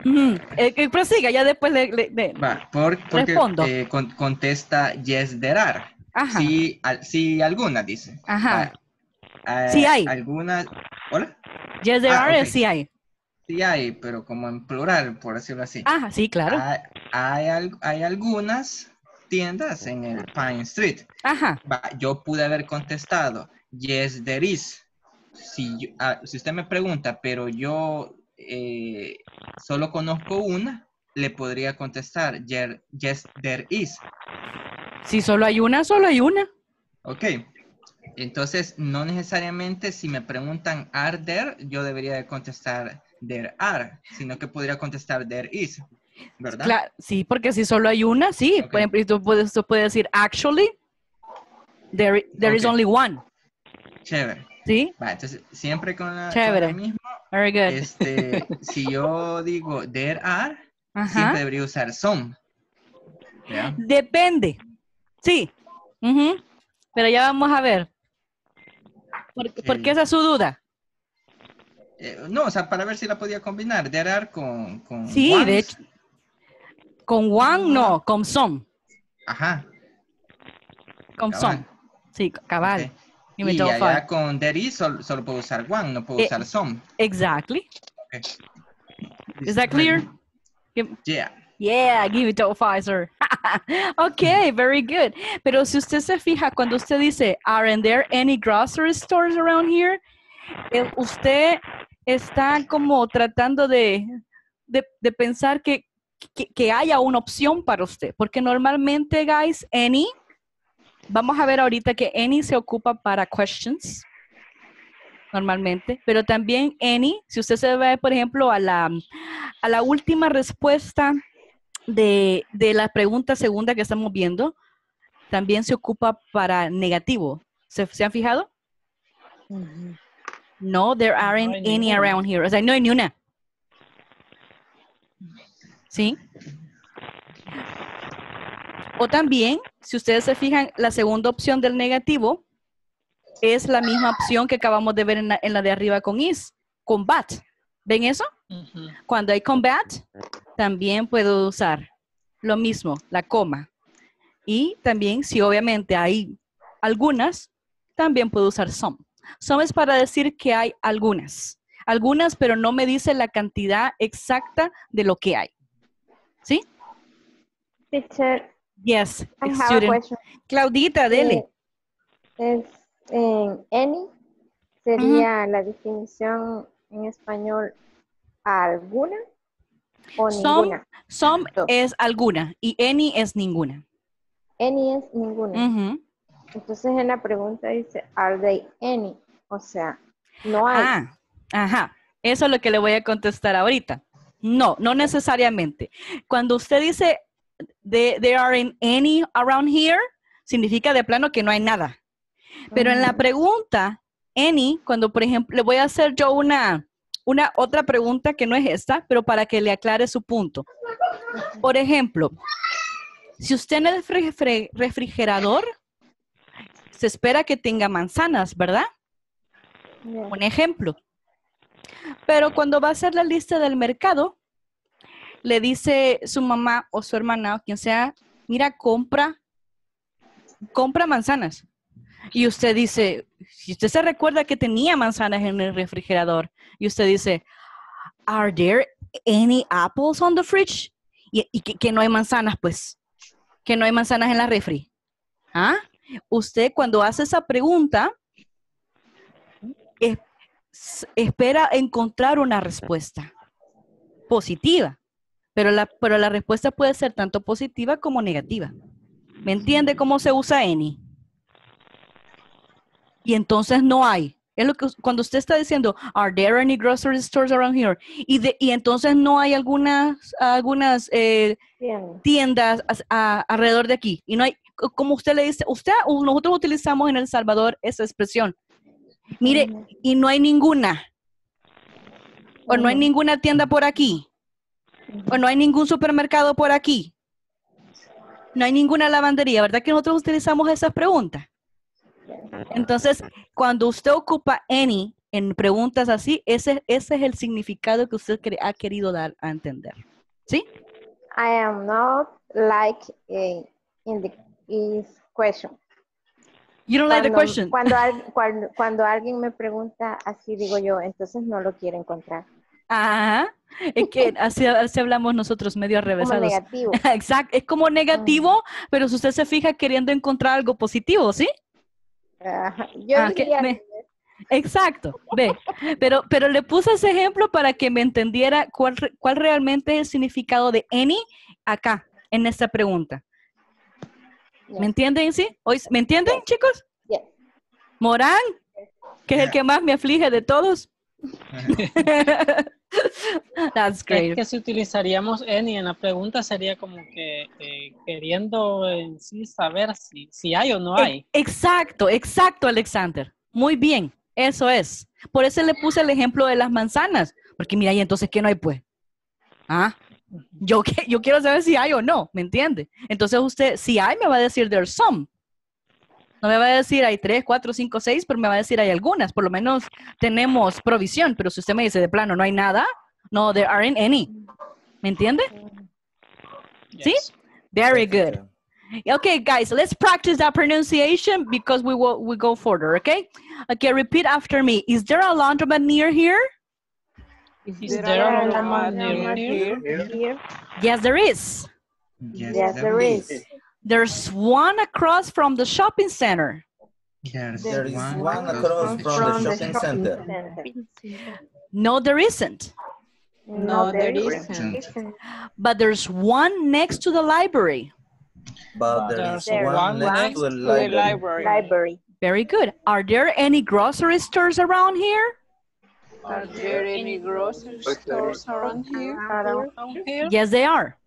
A: ujú, eh, que prosiga, ya después le... le- le-
F: Va, por- porque
A: Respondo.
F: eh, con- contesta, yes, there are.
A: Ajá.
F: Sí, al- sí, algunas, dice.
A: Ajá.
F: Va, eh,
A: Sí hay.
F: Algunas, ¿hola?
A: Yes, there
F: Ah,
A: are,
F: ok.
A: sí hay.
F: Sí hay, pero como en plural, por decirlo así.
A: Ajá, sí, claro.
F: Hay, hay, hay algunas tiendas en el Pine Street.
A: Ajá.
F: Yo pude haber contestado, yes, there is. Si, yo- ah, si usted me pregunta, pero yo eh, solo conozco una, le podría contestar, "Yer- yes, there is.
A: Si solo hay una, solo hay una.
F: Ok. Entonces, no necesariamente si me preguntan, are there, yo debería de contestar, there are, sino que podría contestar, there is.
A: Sí, porque si solo hay una, sí. Por ejemplo, y tú puedes, tú puedes decir, actually, there, there is only one.
F: Chévere.
A: ¿Sí?
F: Va, entonces, siempre con la, con
A: Chévere.
F: la misma,
A: Very good.
F: este, *laughs* si yo digo there are,
A: Ajá.
F: siempre debería usar some. ¿Ya?
A: Depende. Sí. Ujú. Pero ya vamos a ver. ¿Por, por qué esa es su duda?
F: Eh, no, o sea, para ver si la podía combinar. There are con, con
A: Sí,
F: ones.
A: de hecho. Con one no, con some.
F: Ajá.
A: Con
F: Cabal.
A: some. Sí, cabal. Give me
F: Y allá con there is solo, solo puedo usar one, no puedo
A: Eh,
F: usar some.
A: Exactly.
F: Ok.
A: Is that clear? Give-
F: Yeah.
A: Yeah, give it to Pfizer. *laughs* okay, very good. Pero si usted se fija, cuando usted dice, aren't there any grocery stores around here? Eh, usted está como tratando de, de, de pensar que, que, que haya una opción para usted. Porque normalmente, guys, any, vamos a ver ahorita que any se ocupa para questions normalmente, pero también any, si usted se ve, por ejemplo, a la, a la última respuesta de, de la pregunta segunda que estamos viendo, también se ocupa para negativo. ¿Se, se han fijado? No, there aren't any around here. O sea, no hay ni una. ¿Sí? O también, si ustedes se fijan, la segunda opción del negativo es la misma opción que acabamos de ver en la, en la de arriba con is, combat. ¿Ven eso? Cuando hay combat, también puedo usar lo mismo, la coma. Y también, si obviamente hay algunas, también puedo usar some. Some es para decir que hay algunas. Algunas, pero no me dice la cantidad exacta de lo que hay. ¿Sí?
B: Teacher,
A: Yes,
B: I have a
A: student.
B: question.
A: Claudita, dele.
B: Es en any sería la definición en español alguna o
A: Some,
B: ninguna.
A: some
B: Dos.
A: es alguna y any es ninguna.
B: Any es ninguna. Entonces en la pregunta dice are they any, o sea, no hay.
A: Ah, ajá. Eso es lo que le voy a contestar ahorita. No, no necesariamente. Cuando usted dice "There- there aren't any around here, significa de plano que no hay nada. Pero en la
B: Ujú.
A: pregunta, any, cuando por ejemplo, le voy a hacer yo una, una otra pregunta que no es esta, pero para que le aclare su punto. Por ejemplo, si usted en el refri- refrigerador se espera que tenga manzanas, ¿verdad? Un ejemplo. Pero cuando va a hacer la lista del mercado, le dice su mamá o su hermana o quien sea, mira, compra compra manzanas. Y usted dice, si usted se recuerda que tenía manzanas en el refrigerador, y usted dice, ¿Are there any apples on the fridge? Y, que, no hay manzanas, pues. Que no hay manzanas en la refri. ¿Ah? Usted cuando hace esa pregunta, es- espera encontrar una respuesta positiva. Pero la, pero la respuesta puede ser tanto positiva como negativa. ¿Me entiende cómo se usa any? Y entonces no hay. Es lo que cuando usted está diciendo, are there any grocery stores around here? Y, de, y entonces no hay algunas, algunas eh, tiendas as- a- alrededor de aquí. Y no hay, co- como usted le dice, usted, nosotros utilizamos en El Salvador esa expresión. Mire, y no hay ninguna. O no hay ninguna tienda por aquí. O no hay ningún supermercado por aquí. No hay ninguna lavandería, ¿verdad que nosotros utilizamos esas preguntas? Entonces, cuando usted ocupa any en preguntas así, ese, ese es el significado que usted ha querido dar a entender. ¿Sí?
B: I am not like eh, in the is question.
A: You don't like the
B: Cuando-
A: question.
B: Cuando, cuando alguien me pregunta así, digo yo, entonces no lo quiere encontrar.
A: Ajá. Es que *laughs* así, así hablamos nosotros medio
B: Como
A: arrevesados.
B: negativo. *laughs*
A: Exacto. Es como negativo, pero si usted se fija queriendo encontrar algo positivo, ¿sí?
B: Ajá. Yo
A: Ah, que
B: diría
A: me- Exacto, ve. Pero, pero le puse ese ejemplo para que me entendiera cuál, cuál realmente es el significado de any acá, en esta pregunta. ¿Me entienden, sí? Hoy, ¿Me entienden, chicos?
B: Yes.
A: Morán, que es el que más me aflige de todos. *laughs* That's
J: Es
A: great.
J: que si utilizaríamos any en la pregunta sería como que eh, queriendo en sí saber si, si hay o no
A: E-
J: hay.
A: Exacto, exacto, Alexander. Muy bien, eso es. Por eso le puse el ejemplo de las manzanas, porque mira, y entonces, ¿qué no hay pues? Ah, yo, que- yo quiero saber si hay o no, ¿me entiende? Entonces usted, si hay, me va a decir there's some. No me va a decir hay tres, cuatro, cinco, seis, pero me va a decir hay algunas. Por lo menos tenemos provisión, pero si usted me dice de plano no hay nada, no, there aren't any. ¿Me entiende? ¿Sí?
J: Yes.
A: Very good. Okay, guys, let's practice that pronunciation because we will we go further, okay? Okay, repeat after me. Is there a laundromat near here?
J: Is there a laundromat near here?
B: Here.
A: Yes, there is.
B: Yes, there is.
A: There's one across from the shopping center.
F: There's
D: There is
F: one
D: one
F: across
D: across from the shopping center.
A: No, there isn't.
B: No, there
F: isn't.
B: isn't.
A: But there's one next to the library.
D: But there is
J: There's
D: one next to the library.
B: Library.
A: Very good. Are there any grocery stores around here?
K: Are there any grocery stores around here?
A: Yes, they are.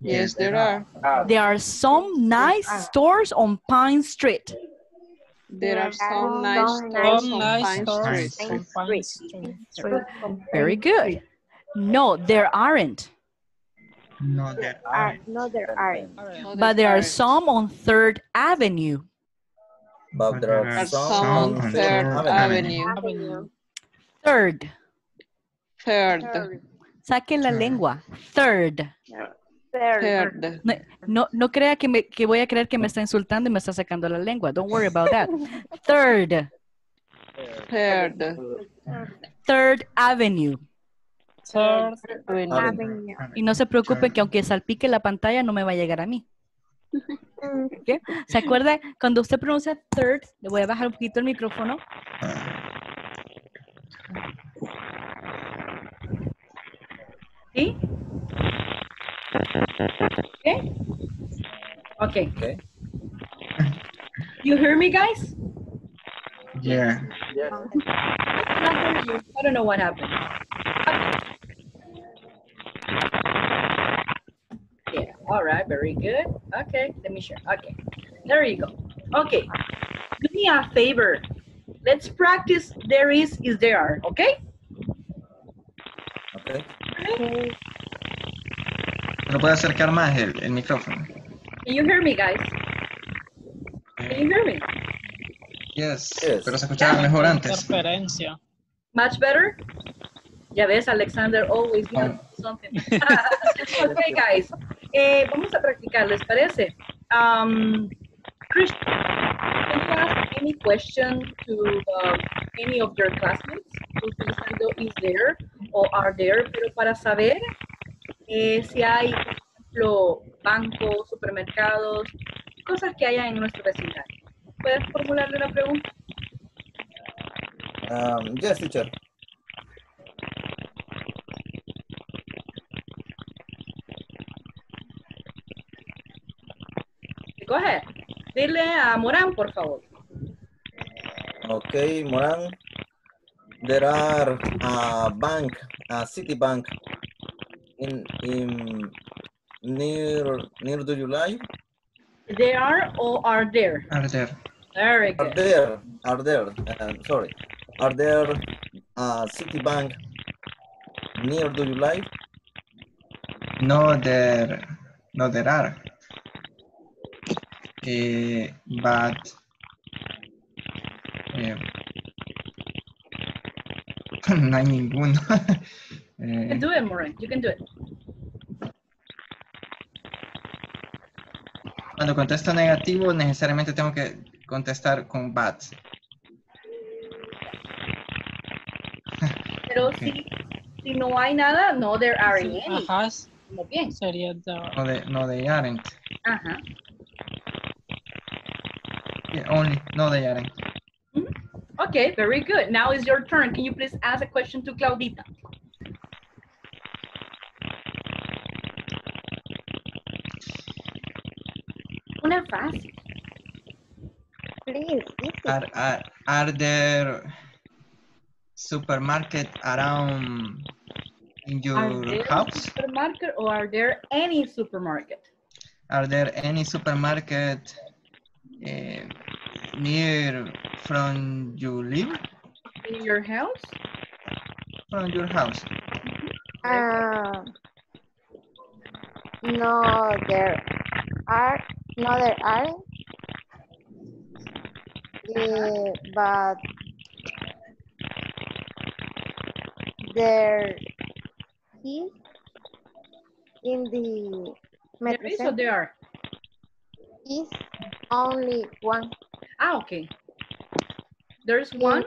K: Yes, there are. Ah.
A: There are some nice ah. stores on Pine Street.
K: There are some
B: Some
K: nice
B: nice
K: stores on Pine Street.
J: on Pine Street.
A: Very good. No, there aren't.
F: No, there
B: Are,
F: aren't.
B: no, there aren't.
A: But there are some on Third Avenue.
D: But there
K: There
D: are
K: are
D: some
K: some
D: on
K: on
D: Third
K: Third.
A: Third.
K: Third.
A: Saquen la
F: Third.
A: lengua. Third.
K: Third.
A: No, no, no crea que, me, que voy a creer que me está insultando y me está sacando la lengua. Don't worry about that. Third.
K: Third.
A: Third Avenue.
J: Third
D: Avenue.
A: Y no se preocupen que aunque salpique la pantalla no me va a llegar a mí. *laughs* ¿Ok? ¿Se acuerda? Cuando usted pronuncia third, le voy a bajar un poquito el micrófono. ¿Sí? ¿Ok? Ok.
D: Okay.
A: You hear me, guys?
F: Yeah.
A: I don't know what happened. Yeah, all right, very good. Okay, let me share. Okay, there you go. Okay, do me a favor. Let's practice there is, is there are, okay?
D: Okay.
F: ¿No puede acercar más el, el micrófono?
A: Can you hear me, guys? Can you hear me?
F: Yes.
D: Yes.
F: Pero se escuchaba mejor antes.
J: Interferencia.
A: Much better? Ya ves, Alexander always
F: Oh.
A: doing something. *laughs* okay, guys. Eh, vamos a practicar, ¿les parece? Um, Christian, can you ask any question to uh, any of your classmates? Utilizando is there o are there, pero para saber eh, si hay, por ejemplo, bancos, supermercados, cosas que haya en nuestro vecindario. ¿Puedes formularle la pregunta?
D: Um, yes, teacher.
A: Go ahead. Dile a Morán, por favor.
D: Okay, Moran. There are a bank, a city bank in in near near do you live?
A: They are or are there?
F: Are there?
A: Very good.
D: Are there are there uh, sorry are there a city bank near do you live?
F: No, there, no, there are. Eh, but *laughs* no hay ninguno. *laughs*
A: You
F: Eh,
A: can do it, Morán. You can do it.
F: cuando contesto negativo, necesariamente tengo que contestar con but.
A: Pero si, si no hay nada, no there are
J: Sí,
A: any.
J: Ajá,
A: Muy bien.
J: sería the,
F: No, de, no they aren't.
A: Ajá.
F: Yeah, only, no they aren't.
A: Okay, very good. Now is your turn. Can you please ask a question to Claudita? Una fácil.
B: Please.
F: Are, are, are there supermarket around in
A: Are
F: your
A: there
F: house?
A: supermarket or are there any supermarket?
F: Are there any supermarket eh, near from you live?
A: In your house?
F: From your house?
B: Uh, no, there are no, there aren't. Eh, but there is in the
A: There
B: metro
A: is or
B: center
A: there are?
B: is only one
A: Ah, okay. There's one?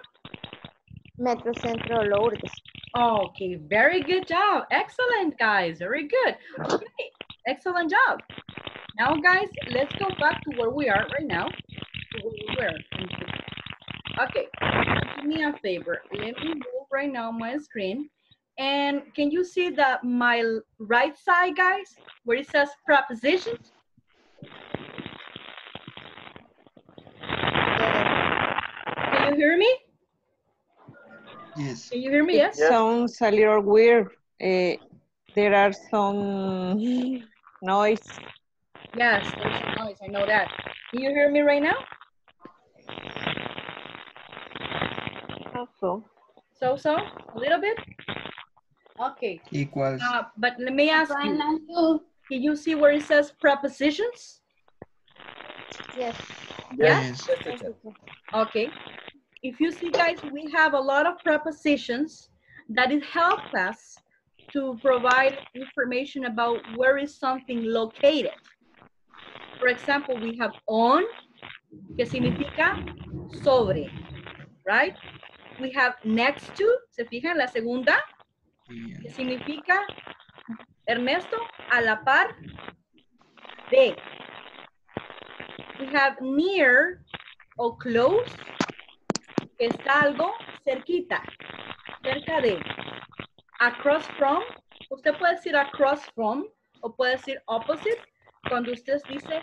B: Metrocentro Lourdes.
A: Oh, okay, very good job. Excellent, guys. Very good. Okay, excellent job. Now, guys, let's go back to where we are right now. Where we were. Okay, do me a favor. Let me move right now my screen. And can you see that my right side, guys, where it says prepositions? Can you hear me?
F: Yes.
A: Can you hear me? Yes?
E: Sounds a little weird. Eh, there are some noise.
A: Yes, there's some noise. I know that. Can you hear me right now?
B: Also,
A: So, so, a little bit? Okay,
F: Equals.
A: uh, but let me ask you, can you see where it says prepositions?
B: yes.
A: Yes?
F: Yes.
D: Yes.
A: Okay. If you see, guys, we have a lot of prepositions that it helps us to provide information about where is something located. For example, we have on, que significa sobre, right? We have next to, se fijan, la segunda, que significa, Ernesto, a la par de. We have near or close, que está algo cerquita, cerca de. Across from, usted puede decir across from o puede decir opposite. Cuando usted dice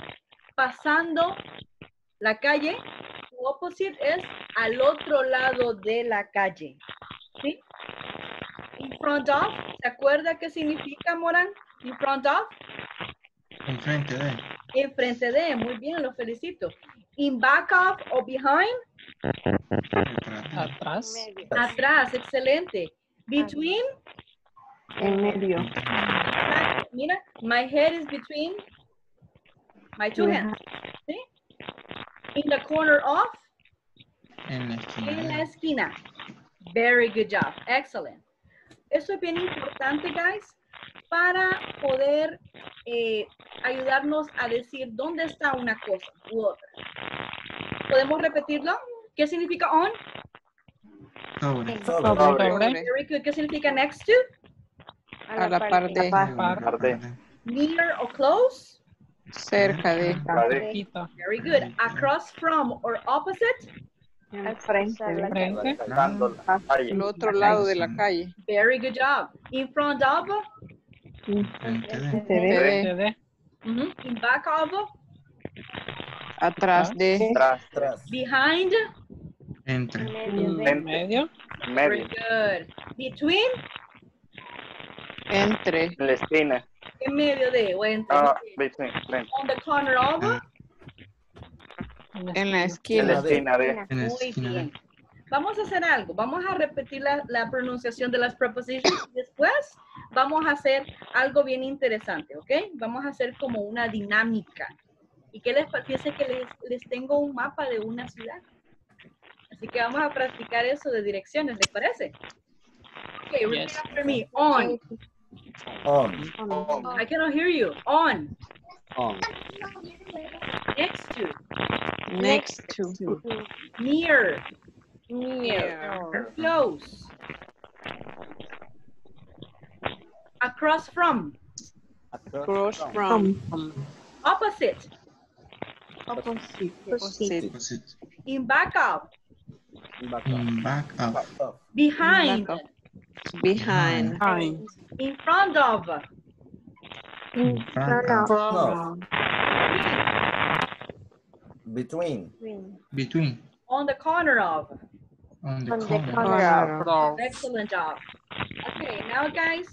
A: pasando la calle, su opposite es al otro lado de la calle. ¿Sí? In front of, ¿se acuerda qué significa, Morán? In front of,
F: Enfrente de.
A: enfrente de, muy bien, lo felicito. In back of o behind,
J: atrás.
A: Atrás, excelente. Between,
E: En medio.
A: mira, my head is between my two hands. ¿sí? In the corner of,
F: En la esquina.
A: en la esquina. Very good job. Excellent. Eso es bien importante, guys, para poder eh, ayudarnos a decir dónde está una cosa u otra. ¿Podemos repetirlo? ¿Qué significa on?
F: Sobre.
J: Sobre.
A: Very good. ¿Qué significa next to?
K: A la par de.
C: Parte.
A: Near or close?
K: Cerca de.
C: Parte.
J: Quita.
A: Very good. Across from or opposite?
B: Al frente. la
J: Frente.
C: Calle.
K: El otro lado de la calle.
A: Very good job. In front of?
F: Frente de.
K: Se ve
J: Frente de.
A: Mhm. In back of?
K: atrás de.
C: Atrás.
D: Atrás.
A: Behind?
F: Entre.
B: medio.
C: Frente.
J: Medio.
A: Very
C: Medio.
A: good. Between?
K: Entre.
C: En la esquina.
A: En medio de o entre.
C: Ah, between.
A: On the corner of?
K: En la
C: En la
K: esquina.
C: de.
F: En la
A: Muy
F: esquina
A: bien. Vamos a hacer algo. Vamos a repetir la, la pronunciación de las prepositions. Después vamos a hacer algo bien interesante, ¿ok? Vamos a hacer como una dinámica. ¿Y qué les parece que les, les tengo un mapa de una ciudad? Así que vamos a practicar eso de direcciones, ¿les parece? Ok, repeat
J: Yes.
A: after me. On.
D: On.
A: I cannot hear you. On.
I: On.
A: Next to.
K: Next to.
A: Near.
K: Near.
A: Close. Across from.
K: Cross from.
A: Opposite.
K: Opposite.
F: Opposite.
A: In back of.
I: Up.
F: In back up.
D: Back up.
A: Behind.
K: Back up. Behind.
J: Behind.
A: In front of.
F: In front of.
D: No. Between.
F: Between.
A: On the corner of.
F: On the
B: On the
F: corner.
B: corner.
A: Excellent job. Okay, now guys,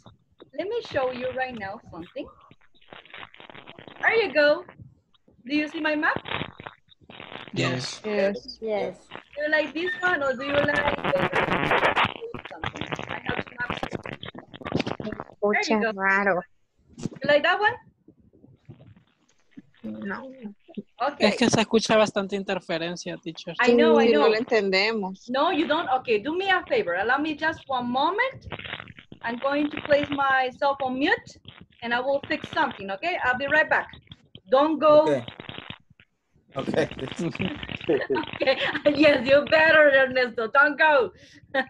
A: let me show you right now something. There you go. Do you see my map?
F: Yes.
K: Yes.
B: Yes.
A: Do you like this one or do you like something? I have two maps.
B: Escucha
A: go.
B: raro.
A: You like that one?
B: No.
A: Okay.
J: Es que se escucha bastante interferencia, teacher.
A: I know, I know.
K: No lo entendemos.
A: No, you don't? Okay, do me a favor. Allow me just one moment. I'm going to place myself on mute and I will fix something, okay? I'll be right back. Don't go.
D: Okay. Okay. *laughs*
A: Okay. Yes, you better, Ernesto. Don't go. *laughs*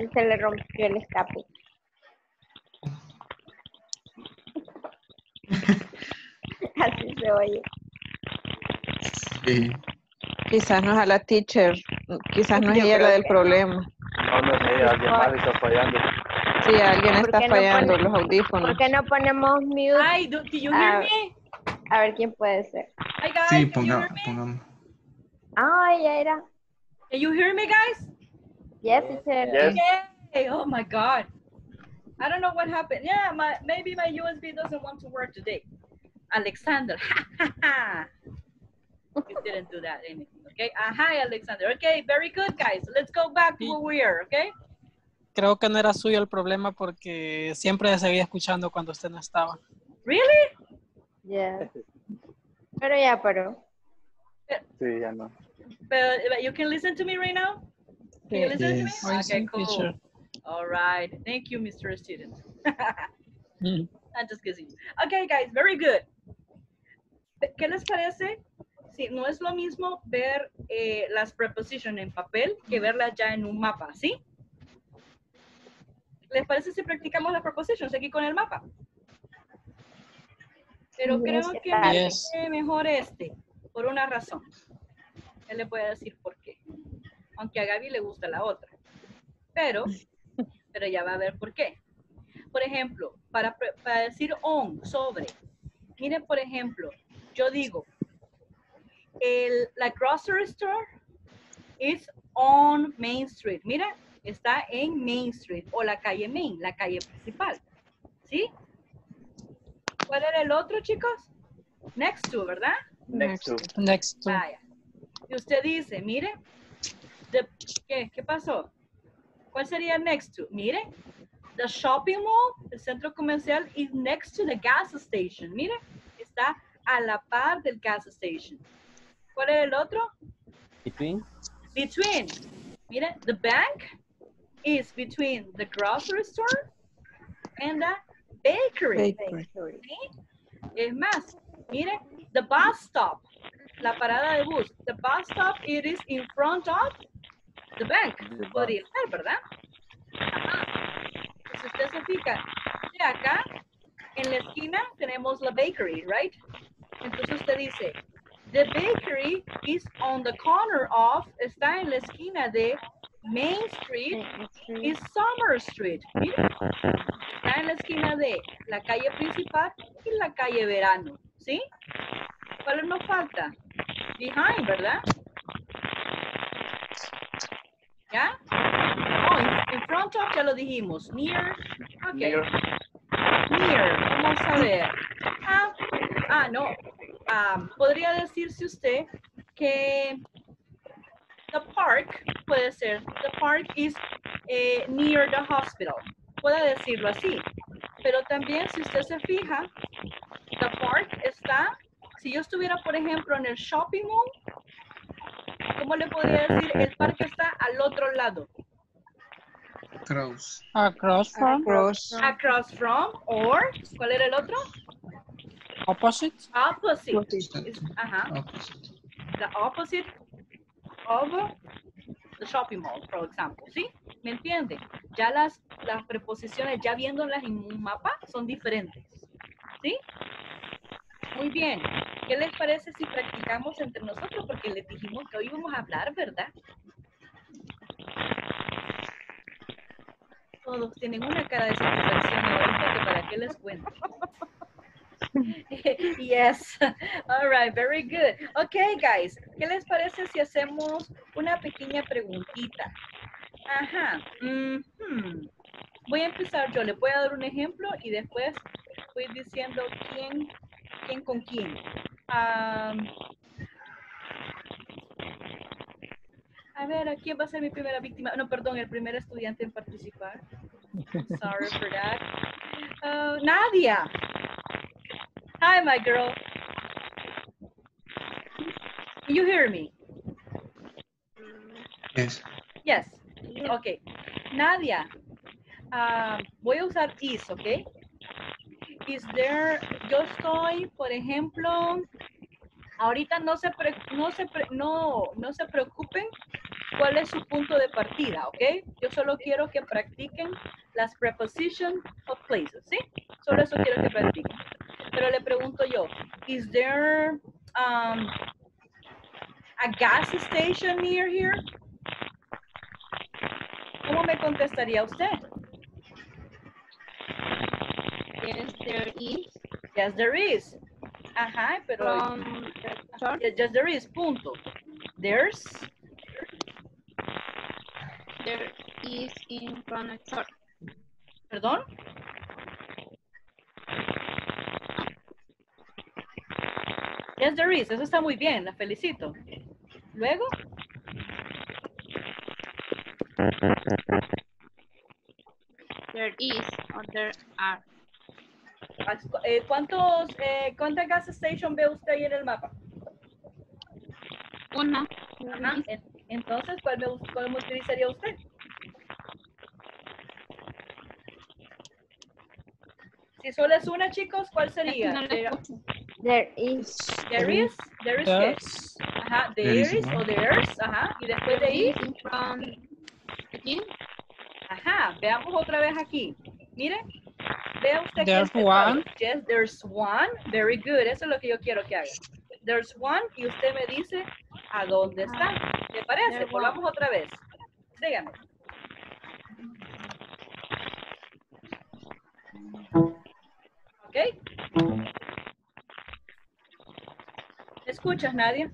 B: ¿A quién se le rompió el escape? *laughs* Así se oye.
F: Sí.
E: Quizás no es a la teacher, quizás no es
B: Yo
E: ella la del problema.
C: No, no sé, alguien más está fallando.
E: Sí, alguien
B: ¿Por
E: está
B: no
E: fallando los audífonos.
B: ¿Por qué no ponemos mute?
A: Hi, do, do you hear
B: Ah.
A: me?
B: A ver quién puede ser.
A: Hi, guys.
F: Sí, pongamos.
B: Ah, ya era.
A: Can you hear me, guys?
B: Yes, teacher.
C: Yes.
A: Yay! Oh my God. I don't know what happened. Yeah, my maybe my USB doesn't want to work today. Alexander. *laughs* you didn't do that anything. Okay. Uh, hi, Alexander. Okay, very good, guys. Let's go back to where we are. Okay.
J: Creo que no era suyo el problema porque siempre seguía escuchando cuando usted no estaba.
A: Really?
B: Yes. Pero ya paró.
C: Sí, ya no.
A: But, but you can listen to me right now. Can you listen
F: Yes.
A: to me?
J: Ay,
A: Okay, cool.
J: teacher.
A: All right. Thank you, Mr. Student.
J: Mm.
A: I'm just kidding. Okay, guys, very good. ¿Qué les parece? Sí, no es lo mismo ver eh, las preposiciones en papel que verlas ya en un mapa, ¿sí? ¿Les parece si practicamos las preposiciones aquí con el mapa? Pero creo que
J: Yes.
A: mejor este, por una razón. Él le puede decir por qué. Aunque a Gaby le gusta la otra. Pero, pero ya va a ver por qué. Por ejemplo, para, para decir on, sobre. Miren, por ejemplo, yo digo, el, la grocery store is on Main Street. Mira, está en Main Street o la calle Main, la calle principal. ¿Sí? ¿Cuál era el otro, chicos? Next to, ¿verdad?
C: Next to.
J: Next to.
A: Vaya. Y usted dice, mire, the- ¿qué, ¿qué pasó? ¿Cuál sería next to? Mire, the shopping mall, el centro comercial, is next to the gas station. Mire, está a la par del gas station. ¿Cuál era el otro?
I: Between.
A: Between. Mire, the bank is between the grocery store and the bakery.
E: Bakery.
A: ¿sí? Es más, mire, the bus stop, la parada de bus, the bus stop, it is in front of the bank.
D: The
A: Podría ser, ¿verdad? Ajá. Si usted se fija, de acá, en la esquina tenemos la bakery, right? Entonces usted dice, the bakery is on the corner of, está en la esquina de Main Street y Summer Street. Mire, está en la esquina de la calle principal y la calle verano, ¿sí? ¿Cuál nos falta? Behind, ¿verdad? ¿Ya? Oh, in, front of ya lo dijimos. Near. Ok.
C: Near.
A: Near. Vamos a ver. Ah, ah no. Ah, podría decirse usted que the park puede ser the park is eh, near the hospital. Puede decirlo así. Pero también si usted se fija, the park está, si yo estuviera por ejemplo en el shopping mall, ¿cómo le podría decir? *laughs* El parque está al otro lado.
F: Cross.
J: Across from.
E: Cross.
A: Across from or, ¿cuál era el otro?
J: Opposite.
A: Opposite. Es- Ajá.
F: Opposite.
A: the opposite of the shopping mall, por ejemplo, ¿sí? ¿Me entiende? Ya las, las preposiciones, ya viéndolas en un mapa, son diferentes, ¿sí? Muy bien. ¿Qué les parece si practicamos entre nosotros? Porque les dijimos que hoy vamos a hablar, ¿verdad? Todos tienen una cara de satisfacción ahorita que para qué les cuento. *laughs* yes. All right, very good. Okay, guys, ¿qué les parece si hacemos una pequeña preguntita? Ajá. mhm. Voy a empezar yo, le voy a dar un ejemplo y después voy diciendo quién, quién con quién. A ver, ¿a quién va a ser mi primera víctima? No, perdón, el primer estudiante en participar. Sorry for that. Uh, Nadia. Hi, my girl. Can you hear me?
F: Yes.
A: Yes. Ok. Nadia, ah, voy a usar is, ok? Is there, yo estoy, por ejemplo, ahorita no se, pre- no, se pre- no, no se preocupen cuál es su punto de partida, ok? Yo solo quiero que practiquen las preposition of places, ¿sí? Solo eso quiero que practiquen. Pero le pregunto yo, is there um, a gas station near here? ¿Cómo me contestaría usted?
G: Yes, there is.
A: Yes, there is. Ajá, pero... Yes, there is, punto. There's,
G: there is in front of church.
A: perdón. Yes, there is. Eso está muy bien, la felicito. Luego,
G: There is or there are.
A: Eh, ¿cuántos, eh, ¿cuántas gas station ve usted ahí en el mapa?
G: Una.
A: Ajá. Entonces, ¿cuál me, cuál me utilizaría usted? Si solo es una, chicos, ¿cuál sería?
G: No
A: There,
B: is.
A: there is, there is?
J: There's
A: Ajá,
F: There
A: there
F: is
A: is o there's, ajá. Y después de ahí.
G: Aquí.
A: ajá, veamos otra vez aquí. Mire, vea usted que
J: There's
A: este
J: one.
A: Yes, there's one. Very good. Eso es lo que yo quiero que haga. There's one y usted me dice a dónde está. ¿Le parece? Volvamos otra vez. Dígame. ¿Ok? ¿Escuchas, Nadia?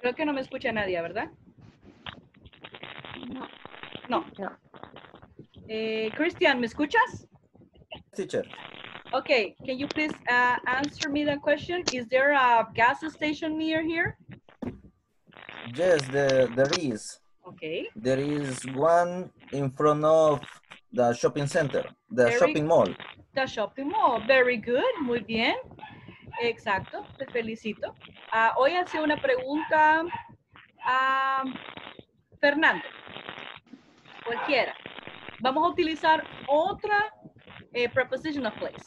A: Creo que no me escucha Nadia, ¿verdad?
G: No.
A: No.
B: No.
A: Eh, Christian, ¿me escuchas?
D: Teacher.
A: Okay, can you please uh, answer me that question? Is there a gas station near here?
D: Yes, there, there is.
A: Okay,
D: There is one in front of the shopping center, the
A: Very-
D: shopping mall.
A: the shopping mall. Very good, muy bien. Exacto, te felicito. Ah, hoy hace una pregunta a Fernando. Cualquiera. Vamos a utilizar otra eh, preposition of place.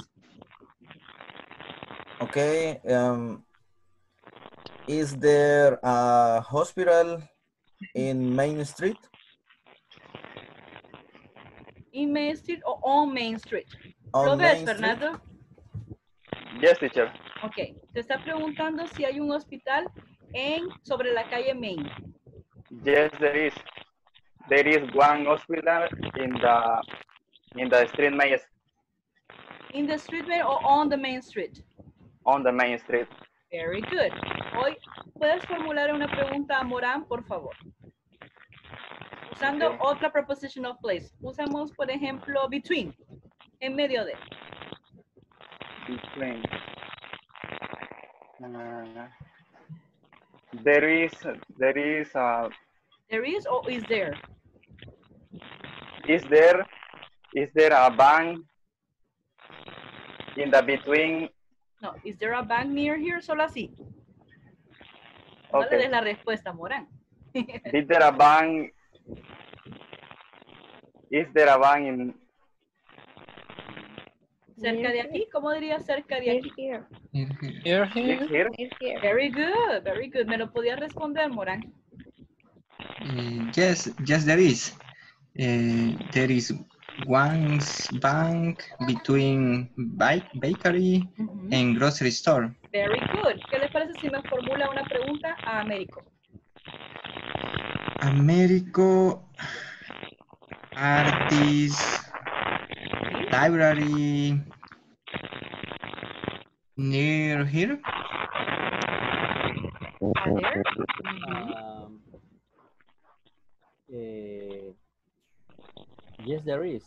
D: Okay. Um, is there a hospital in Main Street?
A: In Main Street o on Main Street.
D: On
A: ¿Lo ves,
D: Main Street?
A: Fernando?
C: Yes, teacher.
A: Ok, te está preguntando si hay un hospital en sobre la calle Main.
C: Yes, there is. There is one hospital in the in the street main
A: In the street Main o on the Main Street.
C: on the main street.
A: Very good. Hoy puedes formular una pregunta a Morán, por favor. Usando
C: Ok.
A: otra preposition of place. Usamos, por ejemplo, between. En medio de.
C: Between. Uh, there is there is uh,
A: There is or is there?
C: Is there is there a bank in the between
A: No, is there a bank near here? Solo así. No le des
C: okay
A: la respuesta, Morán. *laughs*
C: is there a bank is there a bank in
A: Cerca de aquí, ¿cómo diría cerca de aquí?
B: here.
J: here,
C: is
J: here.
C: here
B: Here, here.
A: Very good, very good. ¿Me lo podía responder, Morán?
F: Eh, yes, yes, there is. Eh, there is one bank between bike, bakery
A: Ujú.
F: and grocery store.
A: Very good. ¿Qué les parece si me formula una pregunta a Américo?
F: Americo, artist, library, near here.
A: Are there?
I: Um, eh, yes, there is.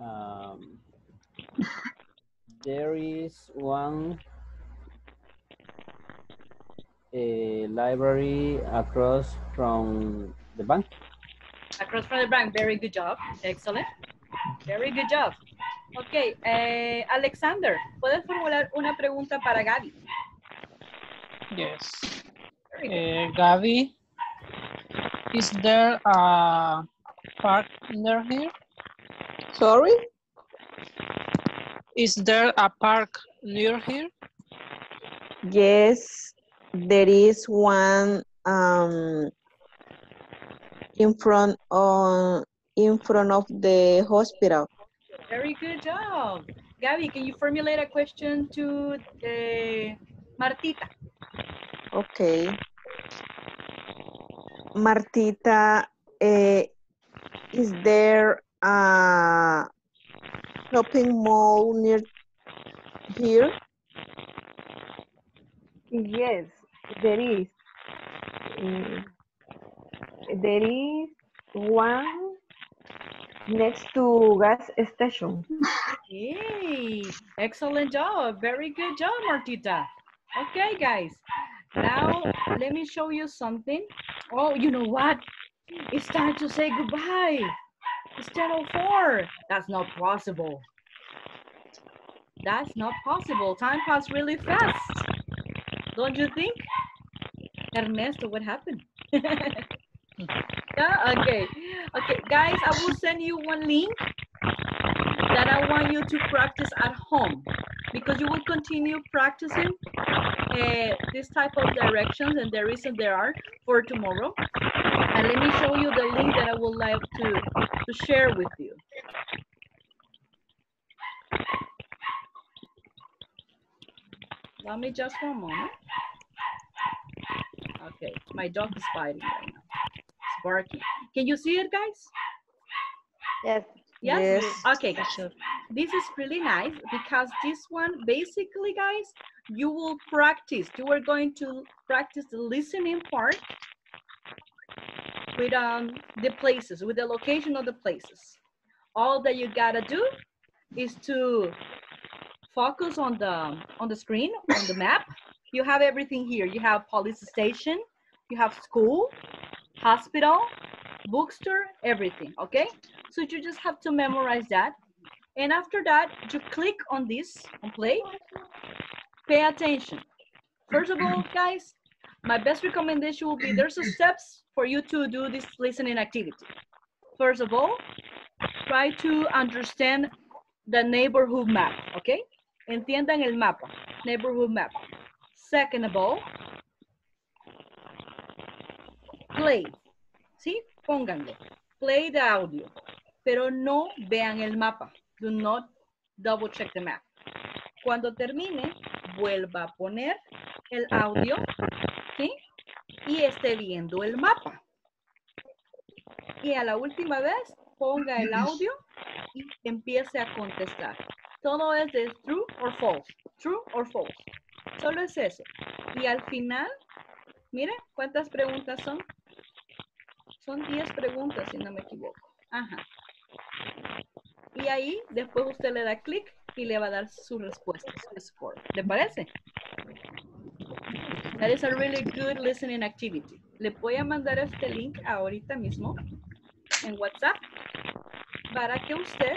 I: Um, there is one a library across from the bank.
A: Across from the bank. Very good job. Excellent. Very good job. Ok, eh, Alexander, ¿puedes formular una pregunta para Gaby?
J: Yes.
A: Very good.
J: Uh, Gaby, is there a park near here?
B: Sorry?
J: Is there a park near here?
B: Yes, there is one um, in front on in front of the hospital.
A: Very good job. Gaby, can you formulate a question to eh, Martita?
B: Okay. Martita, eh, is there a shopping mall near here?
L: Yes, there is. Mm, there is one next to gas station.
A: Yay! Excellent job. Very good job, Martita. Okay, guys. Now, let me show you something. Oh, you know what? It's time to say goodbye. It's 10.04. That's not possible. That's not possible. Time passed really fast. Don't you think? Ernesto, what happened? *laughs* Yeah, okay. Okay, guys, I will send you one link that I want you to practice at home because you will continue practicing uh, this type of directions and the reason there are for tomorrow. And let me show you the link that I would like to, to share with you. Let me just one moment. Okay, my dog is biting right now. It's barking. Can you see it, guys?
L: Yes.
A: Yes?
B: Yes.
A: Okay, this is really nice because this one, basically, guys, you will practice. You are going to practice the listening part with um, the places, with the location of the places. All that you gotta do is to focus on the on the screen, on the map. You have everything here. You have police station, you have school, hospital, bookstore, everything, okay? So you just have to memorize that. And after that, you click on this, on play. Pay attention. First of all, guys, my best recommendation will be there's steps for you to do this listening activity. First of all, try to understand the neighborhood map, okay? Entiendan el mapa, neighborhood map. Second of all, play, ¿sí? Pónganlo. Play the audio, pero no vean el mapa. Do not double check the map. Cuando termine, vuelva a poner el audio, ¿sí? Y esté viendo el mapa. Y a la última vez, ponga el audio y empiece a contestar. Todo es de true or false, true or false. Solo es eso. Y al final, miren cuántas preguntas son. Son 10 preguntas, si no me equivoco. Ajá. Y ahí, después usted le da clic y le va a dar su respuesta, su score. ¿Le parece? That is a really good listening activity. Le voy a mandar este link ahorita mismo en WhatsApp para que usted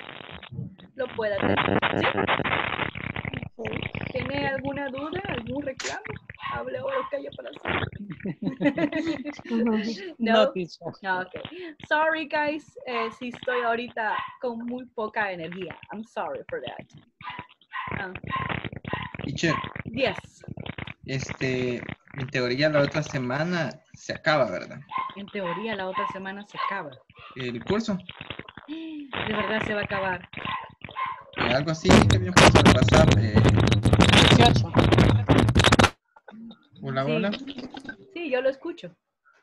A: lo pueda tener. ¿Sí? ¿Tiene alguna duda, algún reclamo? Hable ahora o calla para siempre. *laughs* *laughs*
J: No,
A: no. Okay. Sorry, guys, eh, si estoy ahorita con muy poca energía. I'm sorry for that. Ah,
F: Teacher,
A: yes,
F: este, en teoría la otra semana se acaba, ¿verdad?
A: en teoría la otra semana se acaba.
F: El curso. *gasps*
A: De verdad se va a acabar.
F: Eh, algo así que me puesto en WhatsApp. eh,
J: 18.
F: hola,
A: Sí.
F: hola.
A: Sí, yo lo escucho.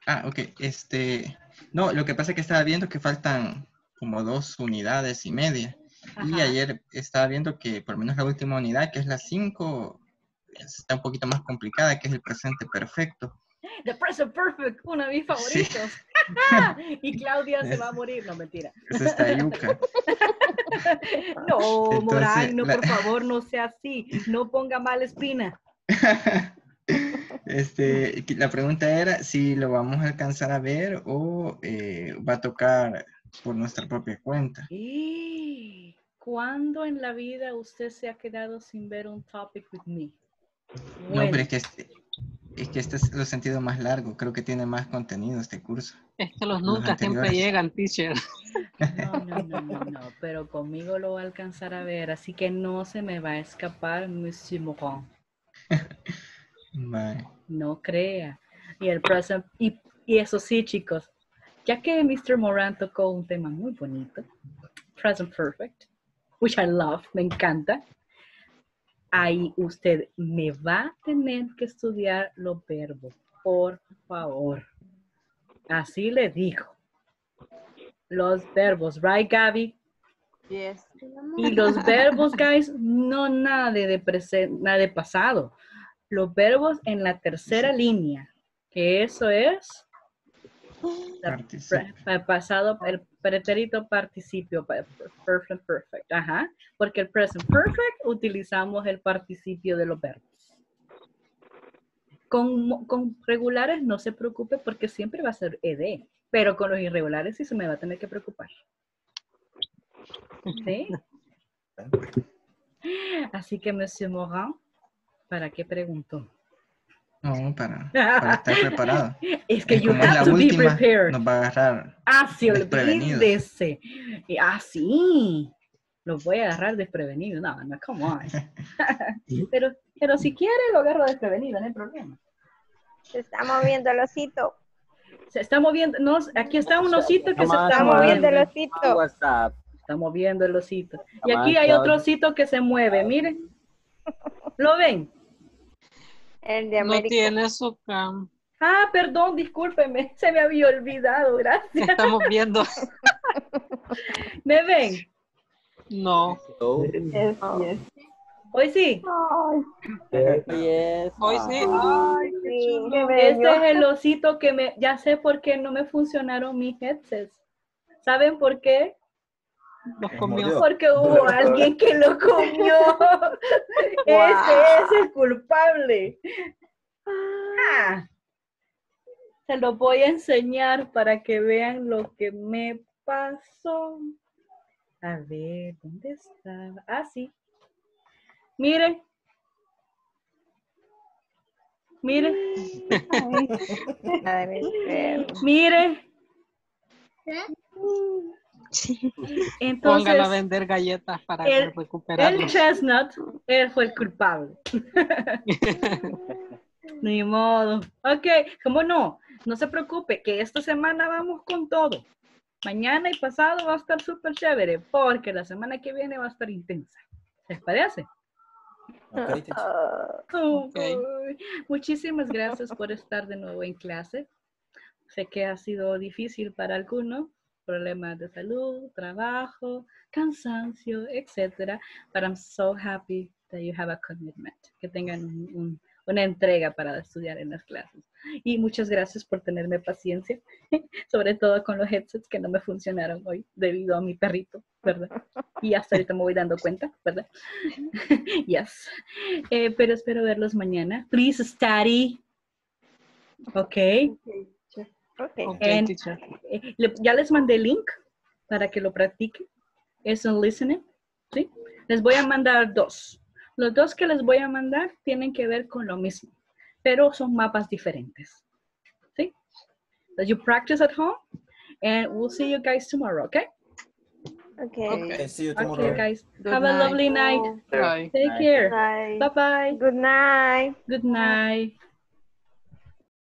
F: Ah, ok. Este, no, lo que pasa es que estaba viendo que faltan como dos unidades y media. Y ayer estaba viendo que por lo menos la última unidad, que es la 5, está un poquito más complicada, que es el presente perfecto.
A: The Present Perfect, uno de mis
F: Sí. *laughs*
A: y Claudia se va a morir, no mentira.
F: Esa está yuca. *laughs*
A: No,
F: Entonces,
A: Morán,
F: la-
A: por favor, no sea así. No ponga mal espina. *laughs*
F: Este, la pregunta era si lo vamos a alcanzar a ver o eh, va a tocar por nuestra propia cuenta.
A: ¿Y cuándo en la vida usted se ha quedado sin ver un topic with me?
F: No,
A: Bueno,
F: pero es que este, es que este es lo sentido más largo. Creo que tiene más contenido este curso.
J: Es que los
F: Los
J: nunca siempre llegan, teacher.
A: no, no, no, no, no, pero conmigo lo va a alcanzar a ver, así que no se me va a escapar, Monsieur Morin.
F: Mae.
A: No crea. Y el present, y, y eso sí, chicos, ya que Mr. Moran tocó un tema muy bonito, Present Perfect, which I love, me encanta, ahí usted me va a tener que estudiar los verbos, por favor. Así le digo. Los verbos, right, Gaby?
E: Yes.
A: Y los verbos, guys, no nada de presente, nada de pasado. Los verbos en la tercera línea, que eso es
F: Participio.
A: pasado, el pretérito participio, pa- perfect, perfect, ajá, porque el present perfect utilizamos el participio de los verbos. Con, con regulares no se preocupe porque siempre va a ser ed, pero con los irregulares sí se me va a tener que preocupar. ¿Sí? *laughs* Así que, Monsieur Morin, ¿para qué preguntó?
F: No, para, para estar preparado. *laughs*
A: Es que
F: Y
A: you
F: como es la
A: have to be prepared.
F: nos va a agarrar.
A: Ah, sí, olvídese. Ah, sí. Lo voy a agarrar desprevenido. No, no, come on. *laughs* pero, pero si quiere, lo agarro desprevenido, no hay problema.
B: Se está moviendo el osito.
A: Se está moviendo. No, aquí está un osito que se está
B: moviendo el osito.
I: WhatsApp.
A: Está moviendo el osito. Y aquí hay otro osito que se mueve, miren. *laughs* ¿Lo ven?
B: El de
J: No tiene su cam.
A: Ah, perdón, discúlpeme, *laughs* se me había olvidado, gracias. *laughs*
J: Estamos viendo. *laughs*
A: ¿Me ven?
J: No.
B: Yes, yes.
A: Hoy sí.
I: yes.
J: Hoy sí.
B: Ay, sí, qué
A: Este es el osito que me, ya sé por qué no me funcionaron mis headsets. ¿Saben por qué?
J: Los comió.
A: Porque *laughs* hubo alguien que lo comió. *laughs* Ese es el culpable. Ah. Se lo voy a enseñar para que vean lo que me pasó. A ver, ¿dónde está? Ah, sí. Miren. Miren, *laughs*
B: Madre
A: miren. *laughs*
J: Póngala a
A: Entonces,
J: vender galletas para
A: el-
J: recuperarlo.
A: el chestnut, él fue el culpable. *laughs* Ni modo. Ok, ¿cómo no? No se preocupe, que esta semana vamos con todo. Mañana y pasado va a estar súper chévere, porque la semana que viene va a estar intensa. ¿Les parece?
D: Ok, teacher.
A: Oh,
J: Ok.
A: boy. Muchísimas gracias por estar de nuevo en clase. Sé que ha sido difícil para algunos, problemas de salud, trabajo, cansancio, etcétera. But I'm so happy that you have a commitment, que tengan un- un- una entrega para estudiar en las clases. Y muchas gracias por tenerme paciencia, *laughs* sobre todo con los headsets que no me funcionaron hoy debido a mi perrito, ¿verdad? Y hasta ahorita me voy dando cuenta, ¿verdad? *laughs* yes. Eh, pero espero verlos mañana. Please study. Ok.
B: Ok.
J: Ok,
A: And-
J: teacher.
A: Eh, ya les mandé el link para que lo practiquen. Es un listening. ¿sí? Les voy a mandar dos. Los dos que les voy a mandar tienen que ver con lo mismo, pero son mapas diferentes. ¿Sí? So you practice at home and we'll see you guys tomorrow, okay?
B: Okay.
D: Okay, see you
A: Okay,
D: tomorrow.
A: guys.
J: Good
A: Have a lovely night.
J: Bye.
A: Take care.
B: Bye.
A: Bye bye.
B: Good night.
A: Good night.